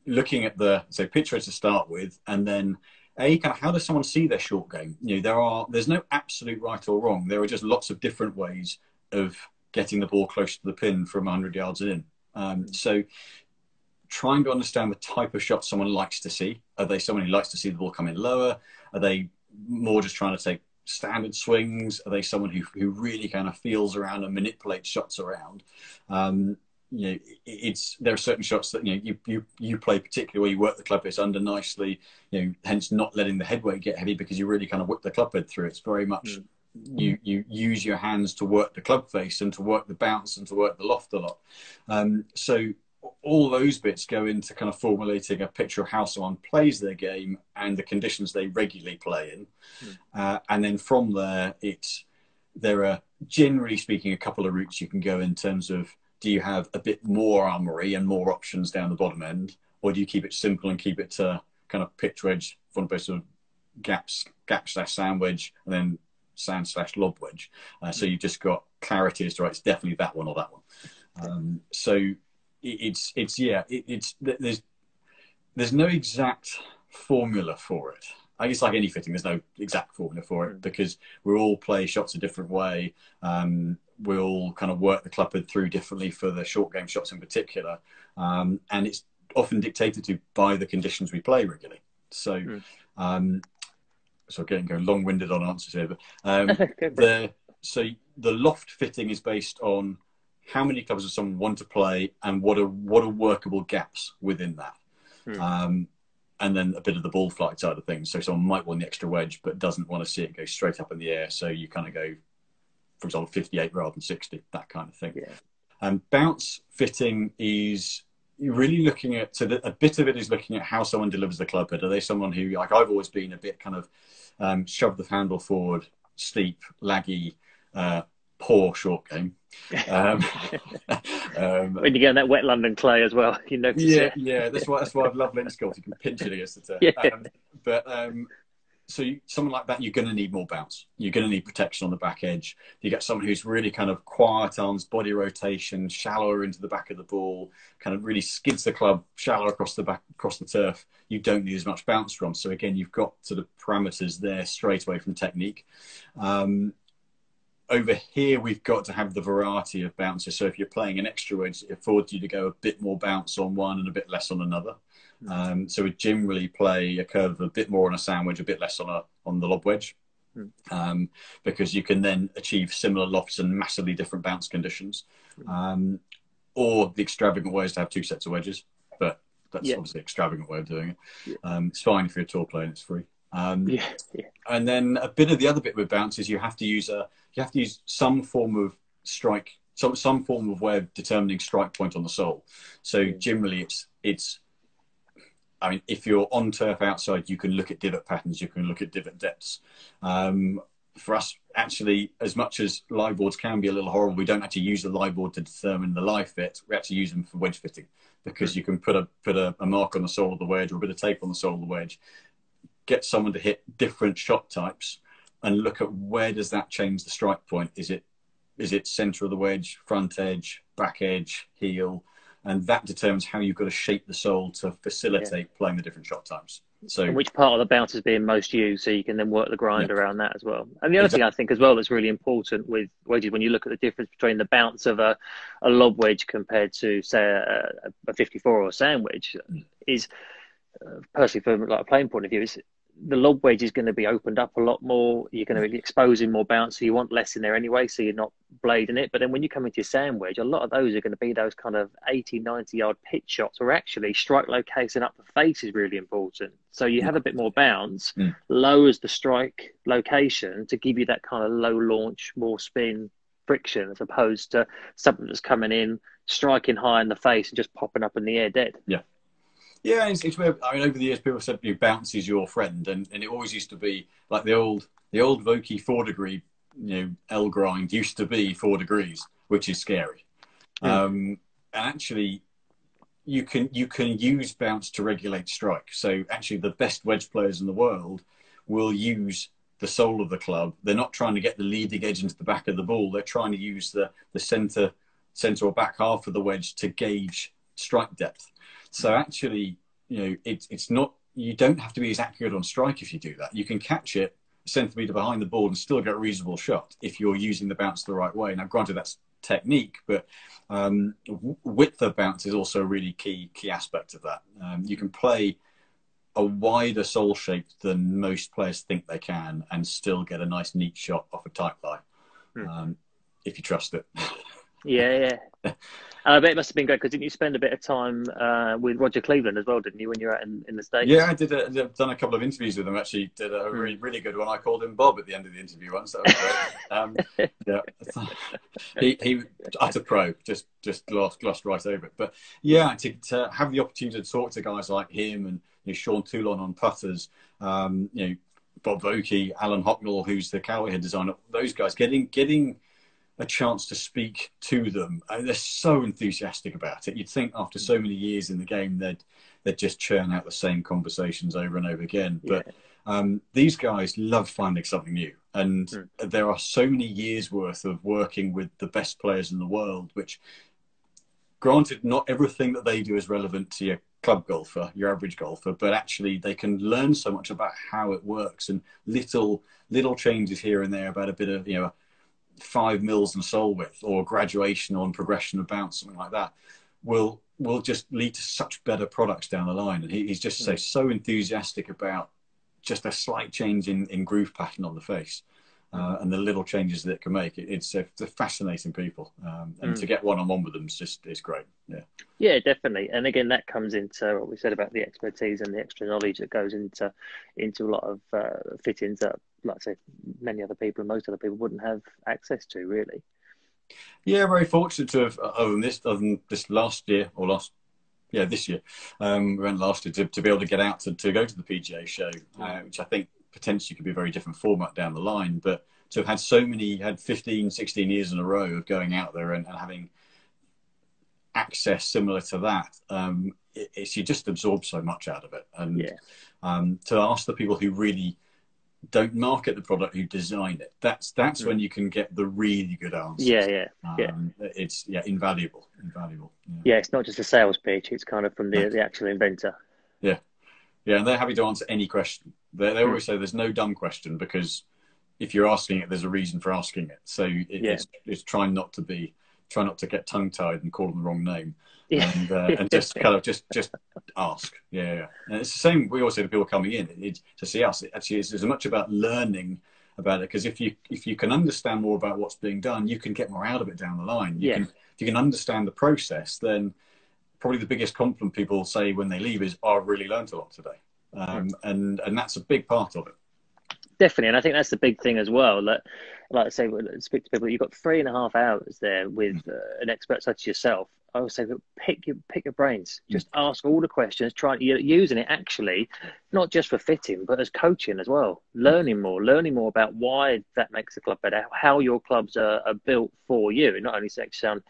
looking at the so picture to start with, and then a kind of how does someone see their short game? You know, there are there's no absolute right or wrong. There are just lots of different ways of getting the ball close to the pin from 100 yards in. Um, so trying to understand the type of shot someone likes to see. Are they someone who likes to see the ball come in lower? Are they more just trying to take standard swings? Are they someone who, who really kind of feels around and manipulates shots around? Um, you know, it's there are certain shots that you know you you, you play particularly where you work the club face under nicely, you know, hence not letting the headweight get heavy because you really kind of whip the club head through. It's very much mm you you use your hands to work the club face and to work the bounce and to work the loft a lot. Um, so all those bits go into kind of formulating a picture of how someone plays their game and the conditions they regularly play in, mm. uh, and then from there it's there are generally speaking a couple of routes you can go in terms of do you have a bit more armory and more options down the bottom end, or do you keep it simple and keep it to kind of pitch wedge, front base of gaps, gap slash sandwich, and then sand slash lob wedge. Uh, so you've just got clarity as to right, it's definitely that one or that one. Um, so it, it's it's yeah, it, it's there's there's no exact formula for it. I guess like any fitting, there's no exact formula for it because we all play shots a different way. Um, we all kind of work the clubhead through differently for the short game shots in particular, um, and it's often dictated to by the conditions we play regularly. So, mm. um, so getting going long-winded on answers here, but um, the so the loft fitting is based on how many clubs does someone want to play and what are what are workable gaps within that. Hmm. Um, and then a bit of the ball flight side of things. So someone might want the extra wedge, but doesn't want to see it go straight up in the air. So you kind of go, for example, 58 rather than 60, that kind of thing. Yeah. Um, bounce fitting is really looking at so the, a bit of it is looking at how someone delivers the club head. Are they someone who, like I've always been a bit kind of um, shove the handle forward, steep, laggy, uh, poor short game. Um, um, when you get on that wet London clay as well, you notice yeah, it. Yeah, that's why that's why I love Linscott. You can pinch it against the turf. Yeah. Um, but um, so you, someone like that, you're going to need more bounce. You're going to need protection on the back edge. You get someone who's really kind of quiet arms, body rotation, shallower into the back of the ball, kind of really skids the club shallow across the back across the turf. You don't need as much bounce from. So again, you've got sort of parameters there straight away from technique. Um, over here, we've got to have the variety of bounces. So if you're playing an extra wedge, it affords you to go a bit more bounce on one and a bit less on another. Um, so we generally play a curve a bit more on a sandwich, a bit less on a on the lob wedge, hmm. um, because you can then achieve similar lofts and massively different bounce conditions. Hmm. Um, or the extravagant way is to have two sets of wedges, but that's yeah. obviously an extravagant way of doing it. Yeah. Um, it's fine if you're a tour player and it's free. Um, yeah, yeah. And then a bit of the other bit with bounce is you have to use a you have to use some form of strike, some some form of way of determining strike point on the sole. So generally, it's it's I mean, if you're on turf outside, you can look at divot patterns, you can look at divot depths. Um, for us, actually, as much as lie boards can be a little horrible, we don't actually use the lie board to determine the lie fit. We actually use them for wedge fitting because you can put a put a, a mark on the sole of the wedge or a bit of tape on the sole of the wedge, get someone to hit different shot types, and look at where does that change the strike point. Is it is it center of the wedge, front edge, back edge, heel? and that determines how you've got to shape the sole to facilitate yeah. playing the different shot types. So, and which part of the bounce is being most used, so you can then work the grind yeah. around that as well. And the other exactly. thing I think as well that's really important with wedges, when you look at the difference between the bounce of a, a lob wedge compared to say a, a 54 or a sandwich, mm. is uh, personally from like a playing point of view, is the lob wedge is going to be opened up a lot more. You're going to be exposing more bounce, so you want less in there anyway, so you're not blading it. But then when you come into your sand wedge, a lot of those are going to be those kind of 80, 90 yard pitch shots, or actually strike location up the face is really important. So you have a bit more bounce, mm. lowers the strike location to give you that kind of low launch, more spin friction, as opposed to something that's coming in, striking high in the face and just popping up in the air dead. Yeah. Yeah, it's, it's where, I mean, over the years, people said you bounce is your friend, and, and it always used to be like the old the old Vokey four degree, you know, L grind used to be four degrees, which is scary. Um, and actually, you can you can use bounce to regulate strike. So actually, the best wedge players in the world will use the sole of the club. They're not trying to get the leading edge into the back of the ball. They're trying to use the the center center or back half of the wedge to gauge strike depth. So actually, you know, it's it's not you don't have to be as accurate on strike if you do that. You can catch it a centimeter behind the ball and still get a reasonable shot if you're using the bounce the right way. Now, granted, that's technique, but um, width of bounce is also a really key key aspect of that. Um, you can play a wider sole shape than most players think they can, and still get a nice neat shot off a tight lie, hmm. um, if you trust it. yeah, yeah. Uh, but it must have been great because didn't you spend a bit of time uh, with Roger Cleveland as well, didn't you, when you were out in, in the States? Yeah, I did. A, I've done a couple of interviews with him. Actually, did a hmm. really, really good one. I called him Bob at the end of the interview once. That was great. um, yeah, he he utter pro, just just glossed, glossed right over it. But yeah, to, to have the opportunity to talk to guys like him and you know, Sean Toulon on putters, um, you know. Bob Vokey, Alan Hocknell, who's the head designer, those guys getting getting a chance to speak to them. They're so enthusiastic about it. You'd think after so many years in the game, they'd they'd just churn out the same conversations over and over again. But um, these guys love finding something new, and mm. there are so many years worth of working with the best players in the world. Which, granted, not everything that they do is relevant to your club golfer, your average golfer, but actually they can learn so much about how it works and little little changes here and there about a bit of you know five mils and sole width or graduation on progression of bounce, something like that, will will just lead to such better products down the line. And he, he's just so, so enthusiastic about just a slight change in, in groove pattern on the face. Uh, and the little changes that it can make. It, it's, a, a fascinating people, um, and mm. to get one on one with them is just is great. Yeah. Yeah, definitely. And again, that comes into what we said about the expertise and the extra knowledge that goes into into a lot of uh, fittings that, like I say, many other people and most other people wouldn't have access to, really. Yeah, very fortunate to have, other than this, other than this last year or last, yeah, this year, um, we went last year to, to be able to get out to, to go to the PGA show, uh, which I think potentially could be a very different format down the line. But to have had so many, had 15, 16 years in a row of going out there and, and having access similar to that, um, it, it's you just absorb so much out of it. And yeah. um, to ask the people who really don't market the product, who design it, that's that's mm. when you can get the really good answers. Yeah, yeah, yeah. Um, it's yeah, invaluable, invaluable. Yeah. yeah. it's not just a sales pitch; it's kind of from the the actual inventor. Yeah, yeah, and they're happy to answer any question. They, they mm. always say there's no dumb question because if you're asking it, there's a reason for asking it. So it, yeah. it's it's trying not to be try not to get tongue tied and call them the wrong name. Yeah. And, uh, and just kind of just just ask. Yeah, yeah. And it's the same. We always say to people coming in it, to see us. It actually, it's as much about learning about it because if you if you can understand more about what's being done, you can get more out of it down the line. You yeah. Can, if you can understand the process, then probably the biggest compliment people say when they leave is, oh, "I've really learned a lot today," um, and and that's a big part of it definitely, and I think that's the big thing as well. That, like I say, speak to people. You've got three and a half hours there with mm. uh, an expert such as yourself. I would say, pick your pick your brains. Mm. Just ask all the questions. Try using it actually, not just for fitting, but as coaching as well. Learning more, learning more about why that makes the club better, how your clubs are, are built for you. Not only makes sound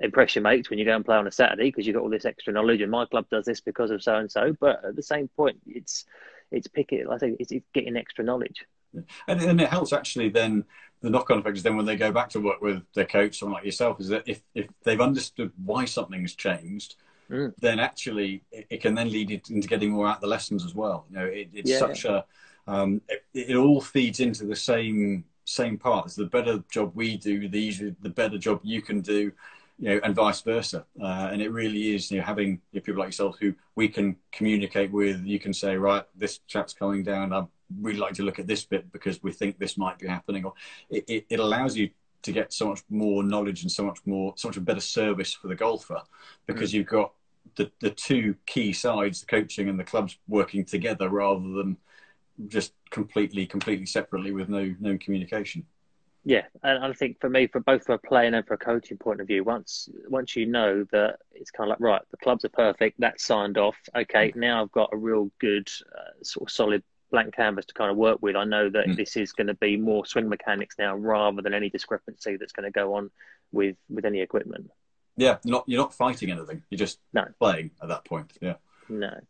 impress your mates when you go and play on a Saturday because you've got all this extra knowledge, and my club does this because of so and so. But at the same point, it's it's picking, like I say, it's, it's getting extra knowledge. And, and it helps actually then the knock-on effect is then when they go back to work with their coach, someone like yourself, is that if, if they've understood why something's changed, mm. then actually it, it, can then lead into getting more out of the lessons as well. You know, it, it's yeah, such a um, it, it, all feeds into the same same parts. The better job we do, the easier, the better job you can do you know, and vice versa. Uh, and it really is, you know, having you know, people like yourself who we can communicate with. You can say, right, this chap's coming down. I'd really like to look at this bit because we think this might be happening. Or it, it, it allows you to get so much more knowledge and so much more, so much a better service for the golfer because mm. you've got the, the two key sides, the coaching and the clubs working together rather than just completely, completely separately with no, no communication. Yeah, and I think for me, for both for a player and for a coaching point of view, once once you know that it's kind of like right, the clubs are perfect, that's signed off. Okay, now I've got a real good uh, sort of solid blank canvas to kind of work with. I know that mm. this is going to be more swing mechanics now rather than any discrepancy that's going to go on with with any equipment. Yeah, you're not you're not fighting anything. You're just no. playing at that point. Yeah. No.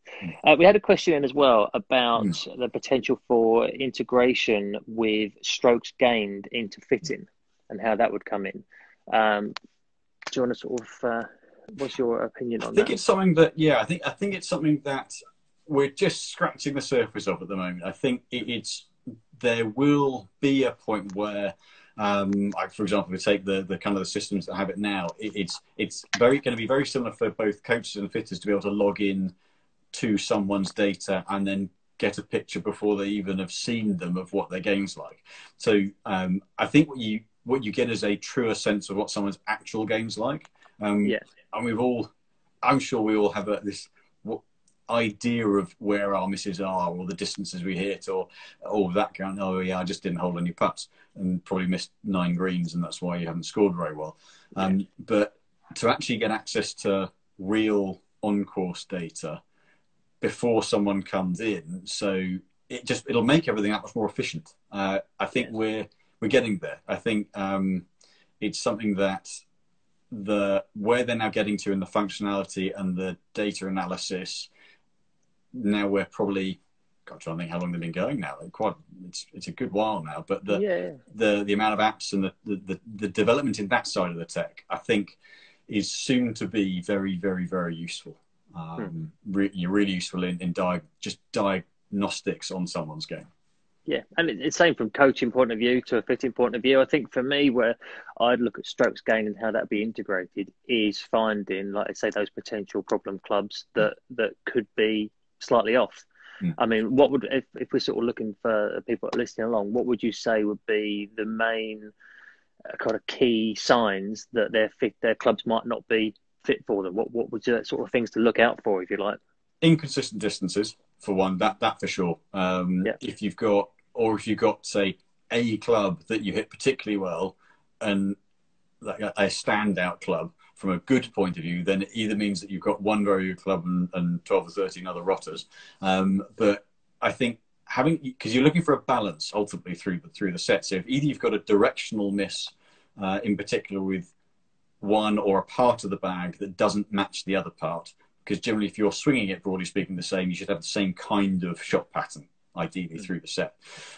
Uh, we had a question in as well about mm. the potential for integration with strokes gained into fitting and how that would come in. Um, do you want to sort of, uh, what's your opinion on that? I think that? it's something that, yeah, I think, I think it's something that we're just scratching the surface of at the moment. I think it, it's, there will be a point where, um, like for example, if we take the, the kind of the systems that have it now. It, it's it's very going to be very similar for both coaches and fitters to be able to log in to someone's data and then get a picture before they even have seen them of what their game's like. So um, I think what you what you get is a truer sense of what someone's actual game's like. Um, yeah. And we've all, I'm sure we all have a, this idea of where our misses are or the distances we hit or all that kind. Oh yeah, I just didn't hold any putts and probably missed nine greens and that's why you haven't scored very well. Um, But to actually get access to real on-course data before someone comes in. So it just it'll make everything that much more efficient. Uh, I think we're we're getting there. I think um, it's something that the where they're now getting to in the functionality and the data analysis. Now we're probably God, trying to think how long they've been going now. They're quite it's it's a good while now. But the yeah. the the amount of apps and the, the the development in that side of the tech, I think, is soon to be very very very useful um, re- you're really useful in, in di- just diagnostics on someone's game. Yeah, and it's same from coaching point of view to a fitting point of view. I think for me, where I'd look at strokes gain and how that'd be integrated is finding, like I say, those potential problem clubs that that could be slightly off. Mm. I mean, what would if if we're sort of looking for people listening along, what would you say would be the main uh, kind of key signs that their fit their clubs might not be fit for them? What what would you sort of things to look out for, if you like? Inconsistent distances for one, that that for sure. Um, yeah. If you've got, or if you've got, say, a club that you hit particularly well, and like a, a standout club from a good point of view, then it either means that you've got one very good club and, and 12 or 13 other rotters. Um, but I think having, because you're looking for a balance ultimately through the, through the set. So if either you've got a directional miss uh, in particular with one or a part of the bag that doesn't match the other part, because generally if you're swinging it, broadly speaking, the same, you should have the same kind of shot pattern, ideally mm-hmm. through the set.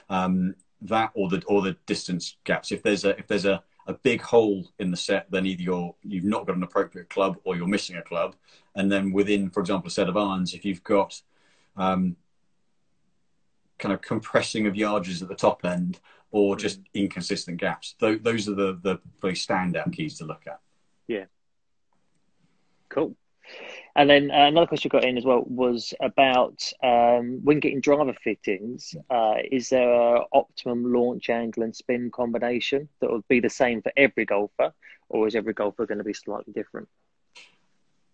Um, that or the or the distance gaps. If there's a if there's a a big hole in the set, then either you're you've not got an appropriate club or you're missing a club. And then within, for example, a set of irons, if you've got um, kind of compressing of yardages at the top end or just inconsistent gaps, th- those are the the very standout keys to look at. Yeah. Cool. And then uh, another question I got in as well was about um, when getting driver fittings, uh, is there an optimum launch angle and spin combination that would be the same for every golfer, or is every golfer going to be slightly different?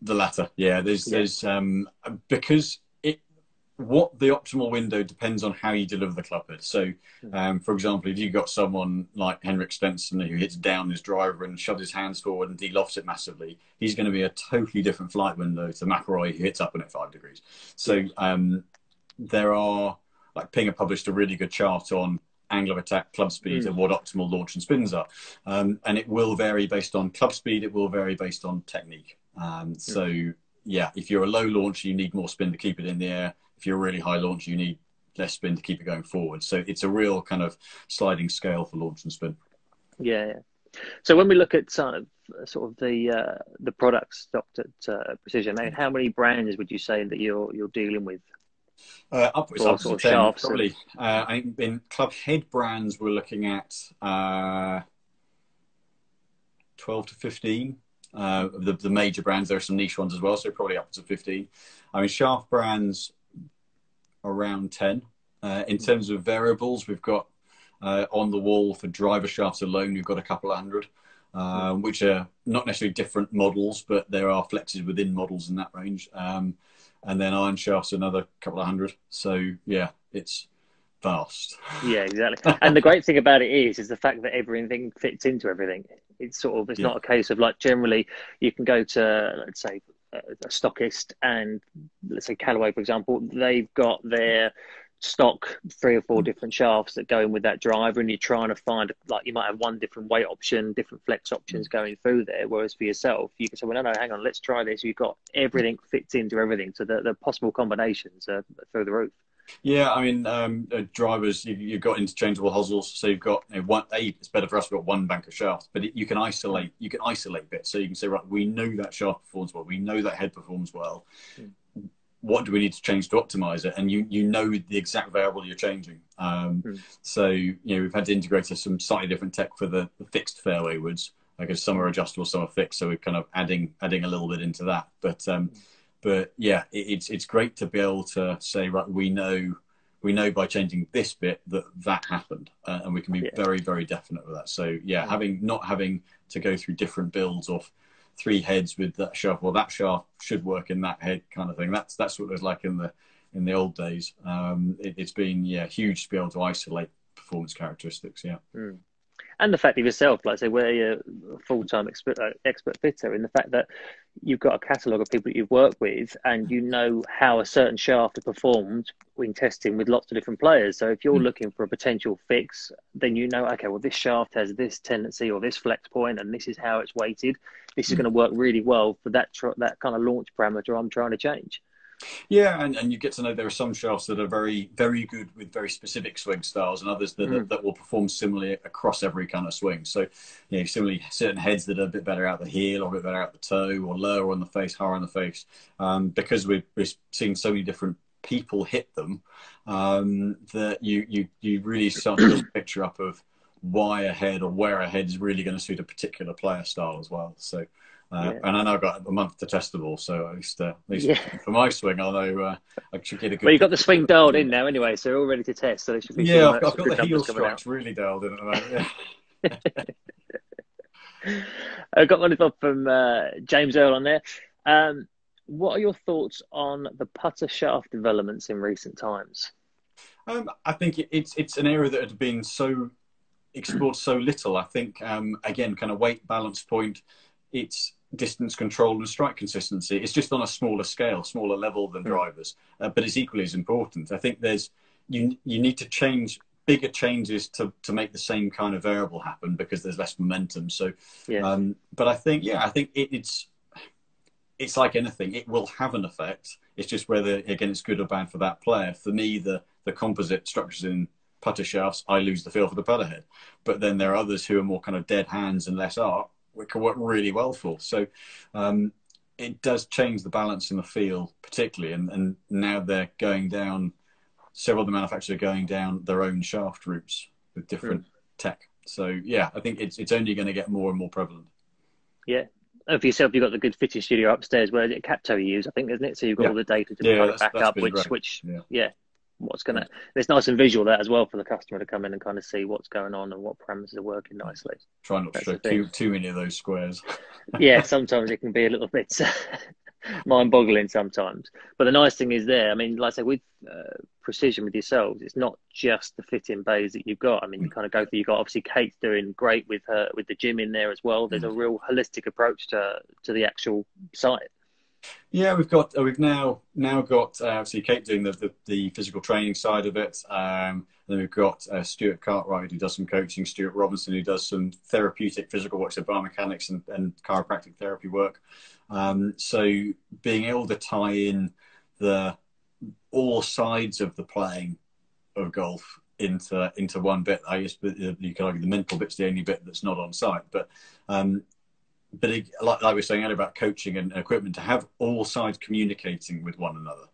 The latter, yeah. There's, yeah. there's um, because what the optimal window depends on how you deliver the club head. So, hmm. um, for example, if you've got someone like Henrik Stenson who hits down his driver and shoves his hands forward and delofts it massively, he's going to be a totally different flight window to McIlroy who hits up on it five degrees. So, um, there are like Pinger published a really good chart on angle of attack, club speed, mm. and what optimal launch and spins are. Um, and it will vary based on club speed. It will vary based on technique. Um, mm. So, yeah, if you're a low launcher, you need more spin to keep it in the air if you're really high launch, you need less spin to keep it going forward. So it's a real kind of sliding scale for launch and spin. Yeah. yeah. So when we look at sort of, sort of the uh, the products stocked at uh, Precision, how many brands would you say that you're you're dealing with? Uh, upwards, or, upwards of 10, probably. Uh, I think in club head brands, we're looking at uh, 12 to 15. Uh, the, the major brands, there are some niche ones as well, so probably upwards of 15. I mean, shaft brands, around 10. Uh, in terms of variables, we've got uh, on the wall for driver shafts alone, we've got a couple of hundred, uh, which are not necessarily different models, but there are flexes within models in that range. Um, and then iron shafts, another couple of hundred. So, yeah, it's vast. Yeah, exactly. and the great thing about it is, is the fact that everything fits into everything. It's sort of, it's yeah. not a case of like generally you can go to, let's say, a stockist and let's say Callaway, for example, they've got their stock three or four mm. different shafts that go in with that driver and you're trying to find like you might have one different weight option different flex options mm. going through there. Whereas for yourself you can say well no no hang on let's try this. You've got everything fits into everything. So the, the possible combinations are through the roof yeah, I mean, um, uh, drivers, you, have got interchangeable hosels, so you've got you know, one. A, it's better for us. We've got one bank of shafts, but it, you can isolate. You can isolate bits, so you can say, right, we know that shaft performs well. We know that head performs well. Mm. What do we need to change to optimize it? And you you know the exact variable you're changing. Um, mm. So you know we've had to integrate some slightly different tech for the, the fixed fairway woods. Like some are adjustable, some are fixed. So we're kind of adding adding a little bit into that. But um, mm. But yeah, it, it's it's great to be able to say, right, we know we know by changing this bit that that happened, uh, and we can be yeah. very, very definite with that. So yeah, yeah, having not having to go through different builds of three heads with that shaft. Well, that shaft should work in that head, kind of thing. That's that's what it was like in the in the old days. Um, it, has been yeah huge to be able to isolate performance characteristics. Yeah. Mm and the fact of yourself, like I say, where you're a full time expert, uh, expert fitter, in the fact that you've got a catalogue of people that you've worked with and you know how a certain shaft has performed when testing with lots of different players. So if you're mm. looking for a potential fix, then you know, okay, well, this shaft has this tendency or this flex point and this is how it's weighted. This is mm. going to work really well for that, tr- that kind of launch parameter I'm trying to change. Yeah, and, and you get to know there are some shafts that are very, very good with very specific swing styles, and others that, mm. that will perform similarly across every kind of swing. So, you know, similarly, certain heads that are a bit better out the heel, or a bit better out the toe, or lower on the face, higher on the face, um, because we've, we've seen so many different people hit them um, that you, you you really start to build a picture up of why a head or where a head is really going to suit a particular player style as well. So uh, yeah. And I know I've got a month to test them all, so at least, uh, at least yeah. for my swing, I know uh, I should get a good. Well, you've got the swing dialed in now anyway, so you're all ready to test. So should be yeah, I've, I've got the heel strikes really dialed in at the moment. Yeah. I got one from uh, James Earl on there. Um, what are your thoughts on the putter shaft developments in recent times? Um, I think it's it's an area that had been so explored so little. I think um, again, kind of weight balance point, it's distance control and strike consistency. It's just on a smaller scale, smaller level than hmm. drivers, uh, but it's equally as important. I think there's you you need to change bigger changes to to make the same kind of variable happen because there's less momentum. So, yeah. um, but I think yeah, I think it, it's it's like anything; it will have an effect. It's just whether again it's good or bad for that player. For me, the the composite structures in putter shafts, I lose the feel for the putter head. But then there are others who are more kind of dead hands and less art, which can work really well for. So um, it does change the balance in the field, particularly. And, and now they're going down, several of the manufacturers are going down their own shaft routes with different mm. tech. So yeah, I think it's it's only going to get more and more prevalent. Yeah, and for yourself, you've got the good fitting studio upstairs where it Capto you use, I think, isn't it? So you've got yeah. all the data to yeah, back up, which, great. which, yeah. yeah what's going to it's nice and visual there as well for the customer to come in and kind of see what's going on and what parameters are working nicely. Try not to show too, too many of those squares. Yeah sometimes it can be a little bit mind-boggling sometimes. But the nice thing is there i mean like i say with uh, precision with yourselves it's not just the fitting bays that you've got. I mean you kind of go through you've got obviously kate's doing great with her with the gym in there as well. There's a mm. real holistic approach to to the actual site yeah, we've got uh, we've now now got uh, obviously Kate doing the, the, the physical training side of it. Um, then we've got uh, Stuart Cartwright who does some coaching, Stuart Robinson who does some therapeutic physical work, so biomechanics and, and chiropractic therapy work. Um, so being able to tie in the all sides of the playing of golf into into one bit. I guess you can argue the mental bit's the only bit that's not on site, but um, but it, like, like we were saying earlier about coaching and equipment, to have all sides communicating with one another,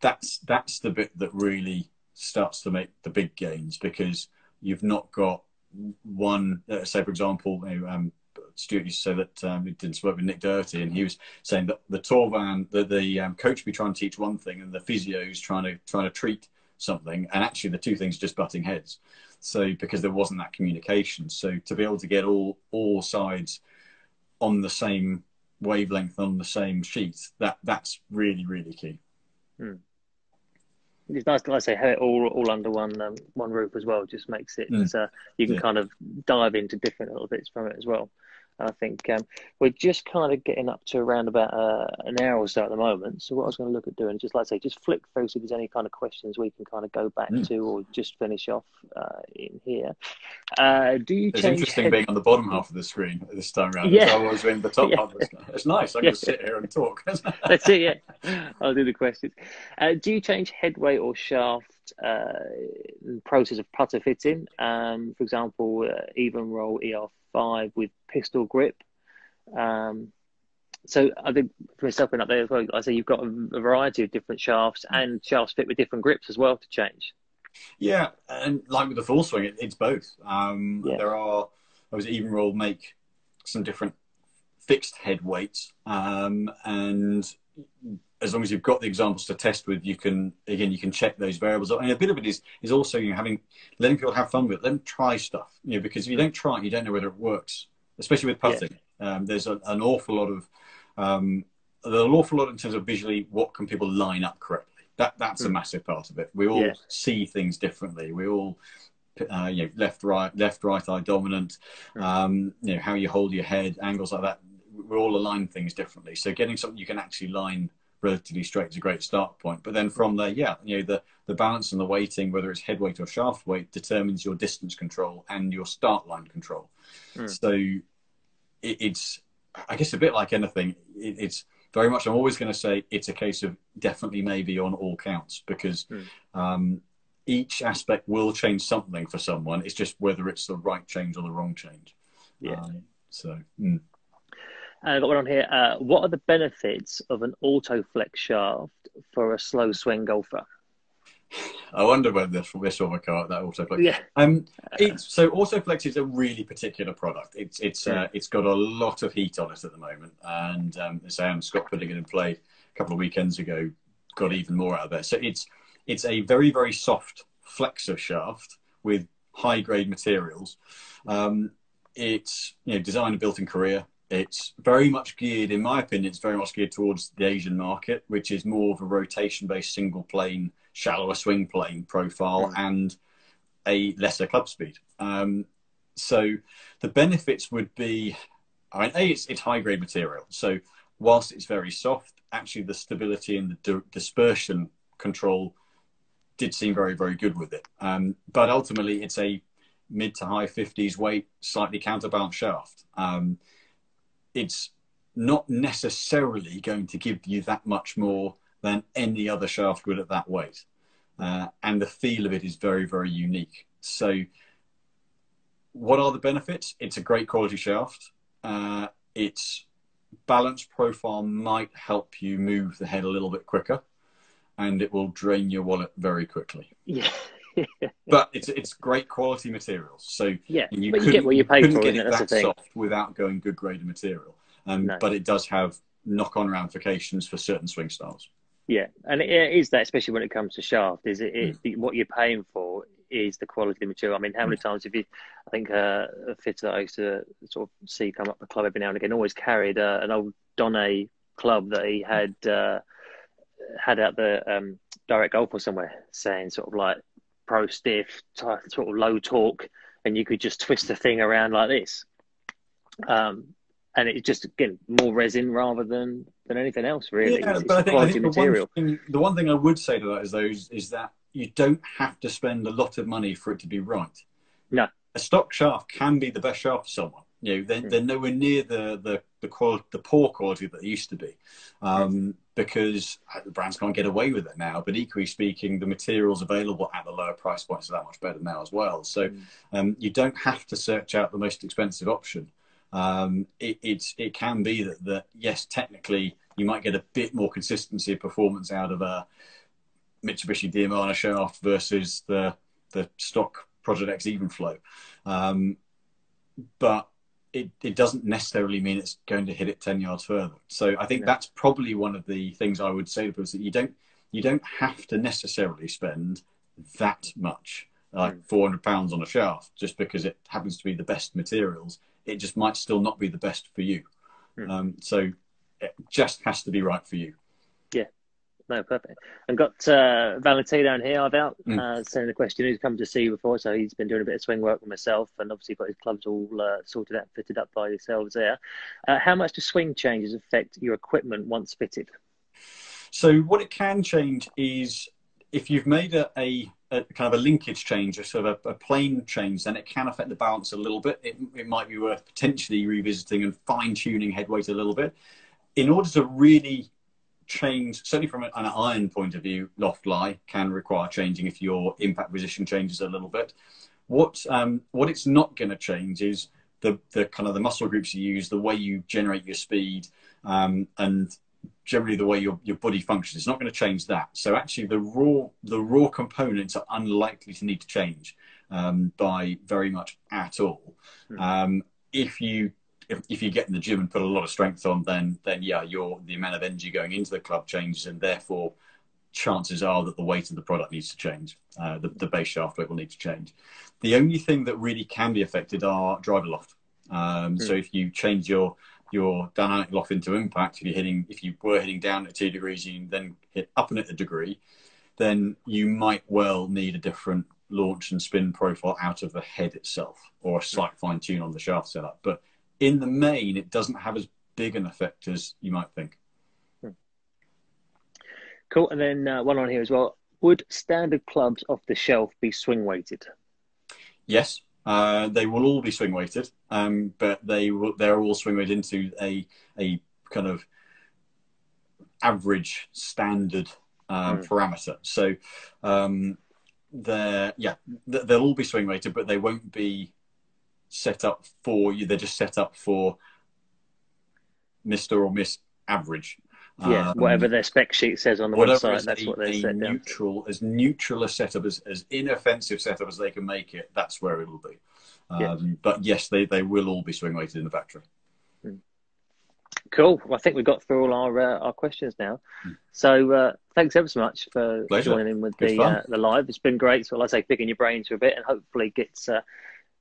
that's that's the bit that really starts to make the big gains because you've not got one. Uh, say, for example, you know, um, Stuart used to say that um, he did work with Nick Dougherty, and he was saying that the tour van, the, the um, coach be trying to teach one thing, and the physio's trying to trying to treat something, and actually the two things just butting heads. So because there wasn't that communication, so to be able to get all all sides on the same wavelength on the same sheet. That that's really really key. Hmm. It's nice to like say have it all all under one um, one roof as well. Just makes it mm. uh, you can yeah. kind of dive into different little bits from it as well. I think um, we're just kind of getting up to around about uh, an hour or so at the moment. So what I was going to look at doing, just like I say, just flick through so there's any kind of questions we can kind of go back mm. to or just finish off uh, in here. Uh, do you? It's interesting head- being on the bottom half of the screen this time around. Yeah. I was in the top yeah. half. It's nice. I can yeah. sit here and talk. That's it. Yeah, I'll do the questions. Uh, do you change headway or shaft? Uh, process of putter fitting. Um, for example, uh, Evnroll ER five with pistol grip. Um, so I think for myself and up there as well, I say you've got a, variety of different shafts and shafts fit with different grips as well to change. Yeah, and like with the full swing, it, it's both. Um, yeah. There are, I was Evnroll make some different fixed head weights, um, and as long as you've got the examples to test with, you can again you can check those variables. And a bit of it is is also you know, having letting people have fun with it. Let them try stuff, you know, because if you don't try it, you don't know whether it works. Especially with putting, yeah. um, there's a, an awful lot of um, there's an awful lot in terms of visually what can people line up correctly. That that's mm. a hmm. massive part of it. We all yeah. see things differently. We all uh, you know, left, right, left, right eye dominant. Mm. Um, you know, how you hold your head, angles like that. We all align things differently. So getting something you can actually line relatively straight is a great start point. But then from there, yeah, you know, the, the balance and the weighting, whether it's head weight or shaft weight, determines your distance control and your start line control. Mm. So it, it's, I guess, a bit like anything. It, it's very much. I'm always going to say it's a case of definitely maybe on all counts because mm. um, each aspect will change something for someone. It's just whether it's the right change or the wrong change. Yeah. Uh, so. Mm. And I've got one on here. Uh, what are the benefits of an auto flex shaft for a slow swing golfer? I wonder whether this this will out that autoflex. Yeah. Um, it's so autoflex is a really particular product. It's it's uh, it's got a lot of heat on it at the moment, and um, Adam Scott putting it in play a couple of weekends ago got even more out of it. So it's it's a very very soft flexor shaft with high grade materials. Um, it's you know designed and built in Korea. It's very much geared, in my opinion, it's very much geared towards the Asian market, which is more of a rotation-based single plane, shallower swing plane profile mm. and a lesser club speed. Um, so the benefits would be, I mean, a it's, it's high grade material. So whilst it's very soft, actually the stability and the di- dispersion control did seem very very good with it. Um, but ultimately, it's a mid to high 50s weight, slightly counterbalanced shaft. Um, it's not necessarily going to give you that much more than any other shaft would at that weight. Uh, and the feel of it is very, very unique. So, what are the benefits? It's a great quality shaft. Uh, its balance profile might help you move the head a little bit quicker, and it will drain your wallet very quickly. Yeah. But it's it's great quality materials. So yeah, you, but you get what you pay for. Get it that soft without going good grade of material. Um, no. But it does have knock-on ramifications for certain swing styles. Yeah, and it is that, especially when it comes to shaft, is it, it mm. what you're paying for is the quality of the material. I mean, how many mm. times have you? I think uh, a fitter that I used to sort of see come up the club every now and again always carried uh, an old Donnay club that he had uh, had out the um, direct golf or somewhere, saying sort of like pro stiff, sort of low torque, and you could just twist the thing around like this. Um, and it's just again more resin rather than than anything else really. Yeah, it's, but I think, I think the, one thing, the one thing I would say to that is though is, is, that you don't have to spend a lot of money for it to be right. No, a stock shaft can be the best shaft for someone. You know, they're, mm. they're nowhere near the the the quality, the poor quality that they used to be, um, mm. because uh, the brands can't get away with it now. But equally speaking, the materials available at the lower price points are that much better now as well. So mm. um, you don't have to search out the most expensive option um, it, it's it can be that that yes, technically you might get a bit more consistency of performance out of a Mitsubishi Diamana shaft versus the the stock Project X Evenflow, um, but it, it doesn't necessarily mean it's going to hit it 10 yards further. So I think yeah. that's probably one of the things I would say to people is that you don't you don't have to necessarily spend that much, like mm. 400 pounds on a shaft, just because it happens to be the best materials it just might still not be the best for you. Mm. Um, so it just has to be right for you. No, perfect. And got uh, Valentino here, I've out, mm. uh, sending a question. He's come to see you before, so he's been doing a bit of swing work with myself and obviously got his clubs all uh, sorted out, fitted up by yourselves there. Uh, how much do swing changes affect your equipment once fitted? So, what it can change is if you've made a, a a kind of a linkage change, a sort of a, a, plane change, then it can affect the balance a little bit. It, it might be worth potentially revisiting and fine tuning head weight a little bit. In order to really change, certainly from an, iron point of view, loft lie can require changing if your impact position changes a little bit. What um, what it's not going to change is the the kind of the muscle groups you use, the way you generate your speed, um, and generally the way your, your body functions. It's not going to change that. So actually, the raw the raw components are unlikely to need to change um, by very much at all. Mm. Um, if you if, if you get in the gym and put a lot of strength on, then then yeah, your the amount of energy going into the club changes, and therefore chances are that the weight of the product needs to change. Uh, the, the base shaft weight will need to change. The only thing that really can be affected are driver loft. Um, mm. So if you change your your dynamic loft into impact, if you're hitting, if you were hitting down at two degrees, you then hit up and at a degree, then you might well need a different launch and spin profile out of the head itself, or a slight fine tune on the shaft setup. But in the main, it doesn't have as big an effect as you might think. Cool. And then uh, one on here as well. Would standard clubs off the shelf be swing weighted? Yes, uh, they will all be swing weighted, um, but they will, they're all swing weighted into a a kind of average standard um, mm. parameter. So um, they're yeah they'll all be swing weighted, but they won't be set up for you. They're just set up for Mister or Miss Average. Yeah, um, whatever their spec sheet says on the website, that's a, what they set neutral. As neutral a setup, as, as inoffensive setup as they can make it, that's where it'll be. Um, yeah. But yes, they, they will all be swing weighted in the factory. Hmm. Cool. Well, I think we've got through all our uh, our questions now. Mm. So uh, thanks ever so much for Pleasure. joining in with the uh, the live. It's been great. So, like I say, picking your brains for a bit, and hopefully gets uh,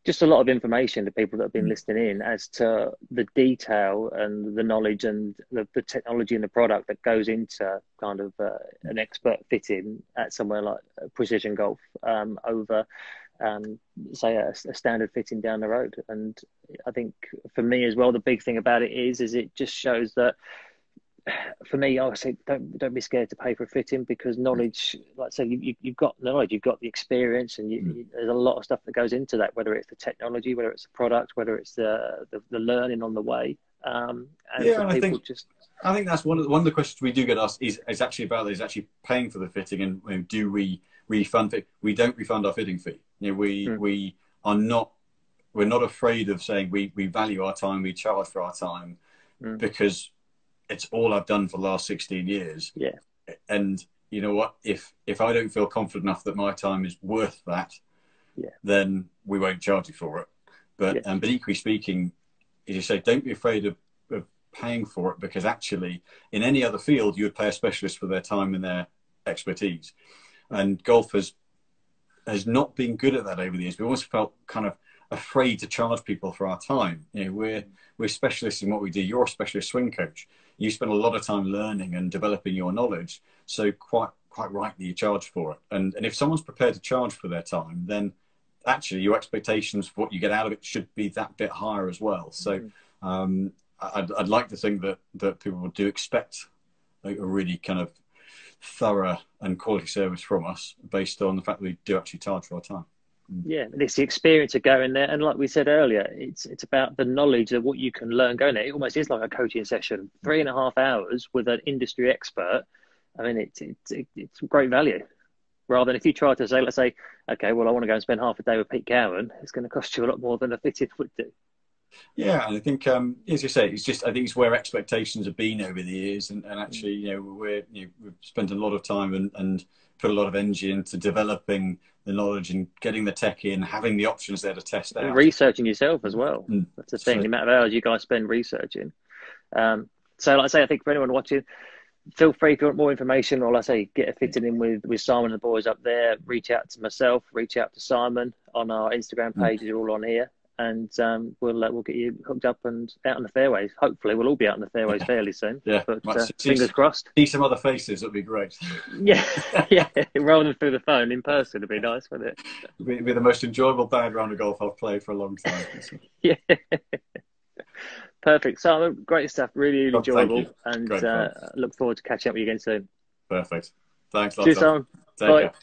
just a lot of information to people that have been listening in as to the detail and the knowledge and the, the technology and the product that goes into kind of uh, an expert fitting at somewhere like Precision Golf um, over, um, say, a, a, standard fitting down the road. And I think for me as well, the big thing about it is, is it just shows that for me, I say don't don't be scared to pay for a fitting because knowledge, like I say, you, you have got knowledge, you've got the experience, and you, mm. you, there's a lot of stuff that goes into that. Whether it's the technology, whether it's the product, whether it's the the, the learning on the way. Um, and yeah, and I think just I think that's one of the, one of the questions we do get asked is is actually about is actually paying for the fitting and you know, do we refund it? We don't refund our fitting fee. You know, we mm. we are not we're not afraid of saying we we value our time, we charge for our time mm. because it's all I've done for the last 16 years. Yeah. And you know what? If if I don't feel confident enough that my time is worth that, yeah. then we won't charge you for it. But yeah. um, but equally speaking, as you say, don't be afraid of, of paying for it because actually, in any other field, you would pay a specialist for their time and their expertise. And golf has has not been good at that over the years. We always felt kind of afraid to charge people for our time. You know, we're we're specialists in what we do. You're a specialist swing coach. You spend a lot of time learning and developing your knowledge. So quite quite rightly you charge for it. And and if someone's prepared to charge for their time, then actually your expectations for what you get out of it should be that bit higher as well. So mm-hmm. um, I'd, I'd like to think that that people do expect a really kind of thorough and quality service from us based on the fact that we do actually charge for our time. Yeah, it's the experience of going there, and like we said earlier, it's it's about the knowledge of what you can learn going there. It almost is like a coaching session, three and a half hours with an industry expert. I mean, it's it's it's great value. Rather than if you try to say, let's say, okay, well, I want to go and spend half a day with Pete Cowan, it's going to cost you a lot more than a fitted would do. Yeah, and I think, um, as you say, it's just I think it's where expectations have been over the years, and, and actually, you know, we're you know, we've spent a lot of time and, and put a lot of energy into developing the knowledge and getting the tech in, having the options there to test out. And researching yourself as well. Mm. That's the thing, so, the amount of hours you guys spend researching. Um, so, like I say, I think for anyone watching, feel free if you want more information, or like I say, get a fitting in with, with Simon and the boys up there. Reach out to myself, reach out to Simon on our Instagram pages, mm. are all on here and um, we'll uh, we'll get you hooked up and out on the fairways. Hopefully, we'll all be out on the fairways fairly soon. Yeah, but uh, fingers see, crossed. See some other faces. That'd be great. yeah, yeah. rolling through the phone, in person, it'd be nice, wouldn't it? It'd be, it'd be the most enjoyable bad round of golf I've played for a long time. yeah. Perfect, So Great stuff. Really, really enjoyable, and uh, look forward to catching up with you again soon. Perfect. Thanks. Cheers, Simon. Bye. Care.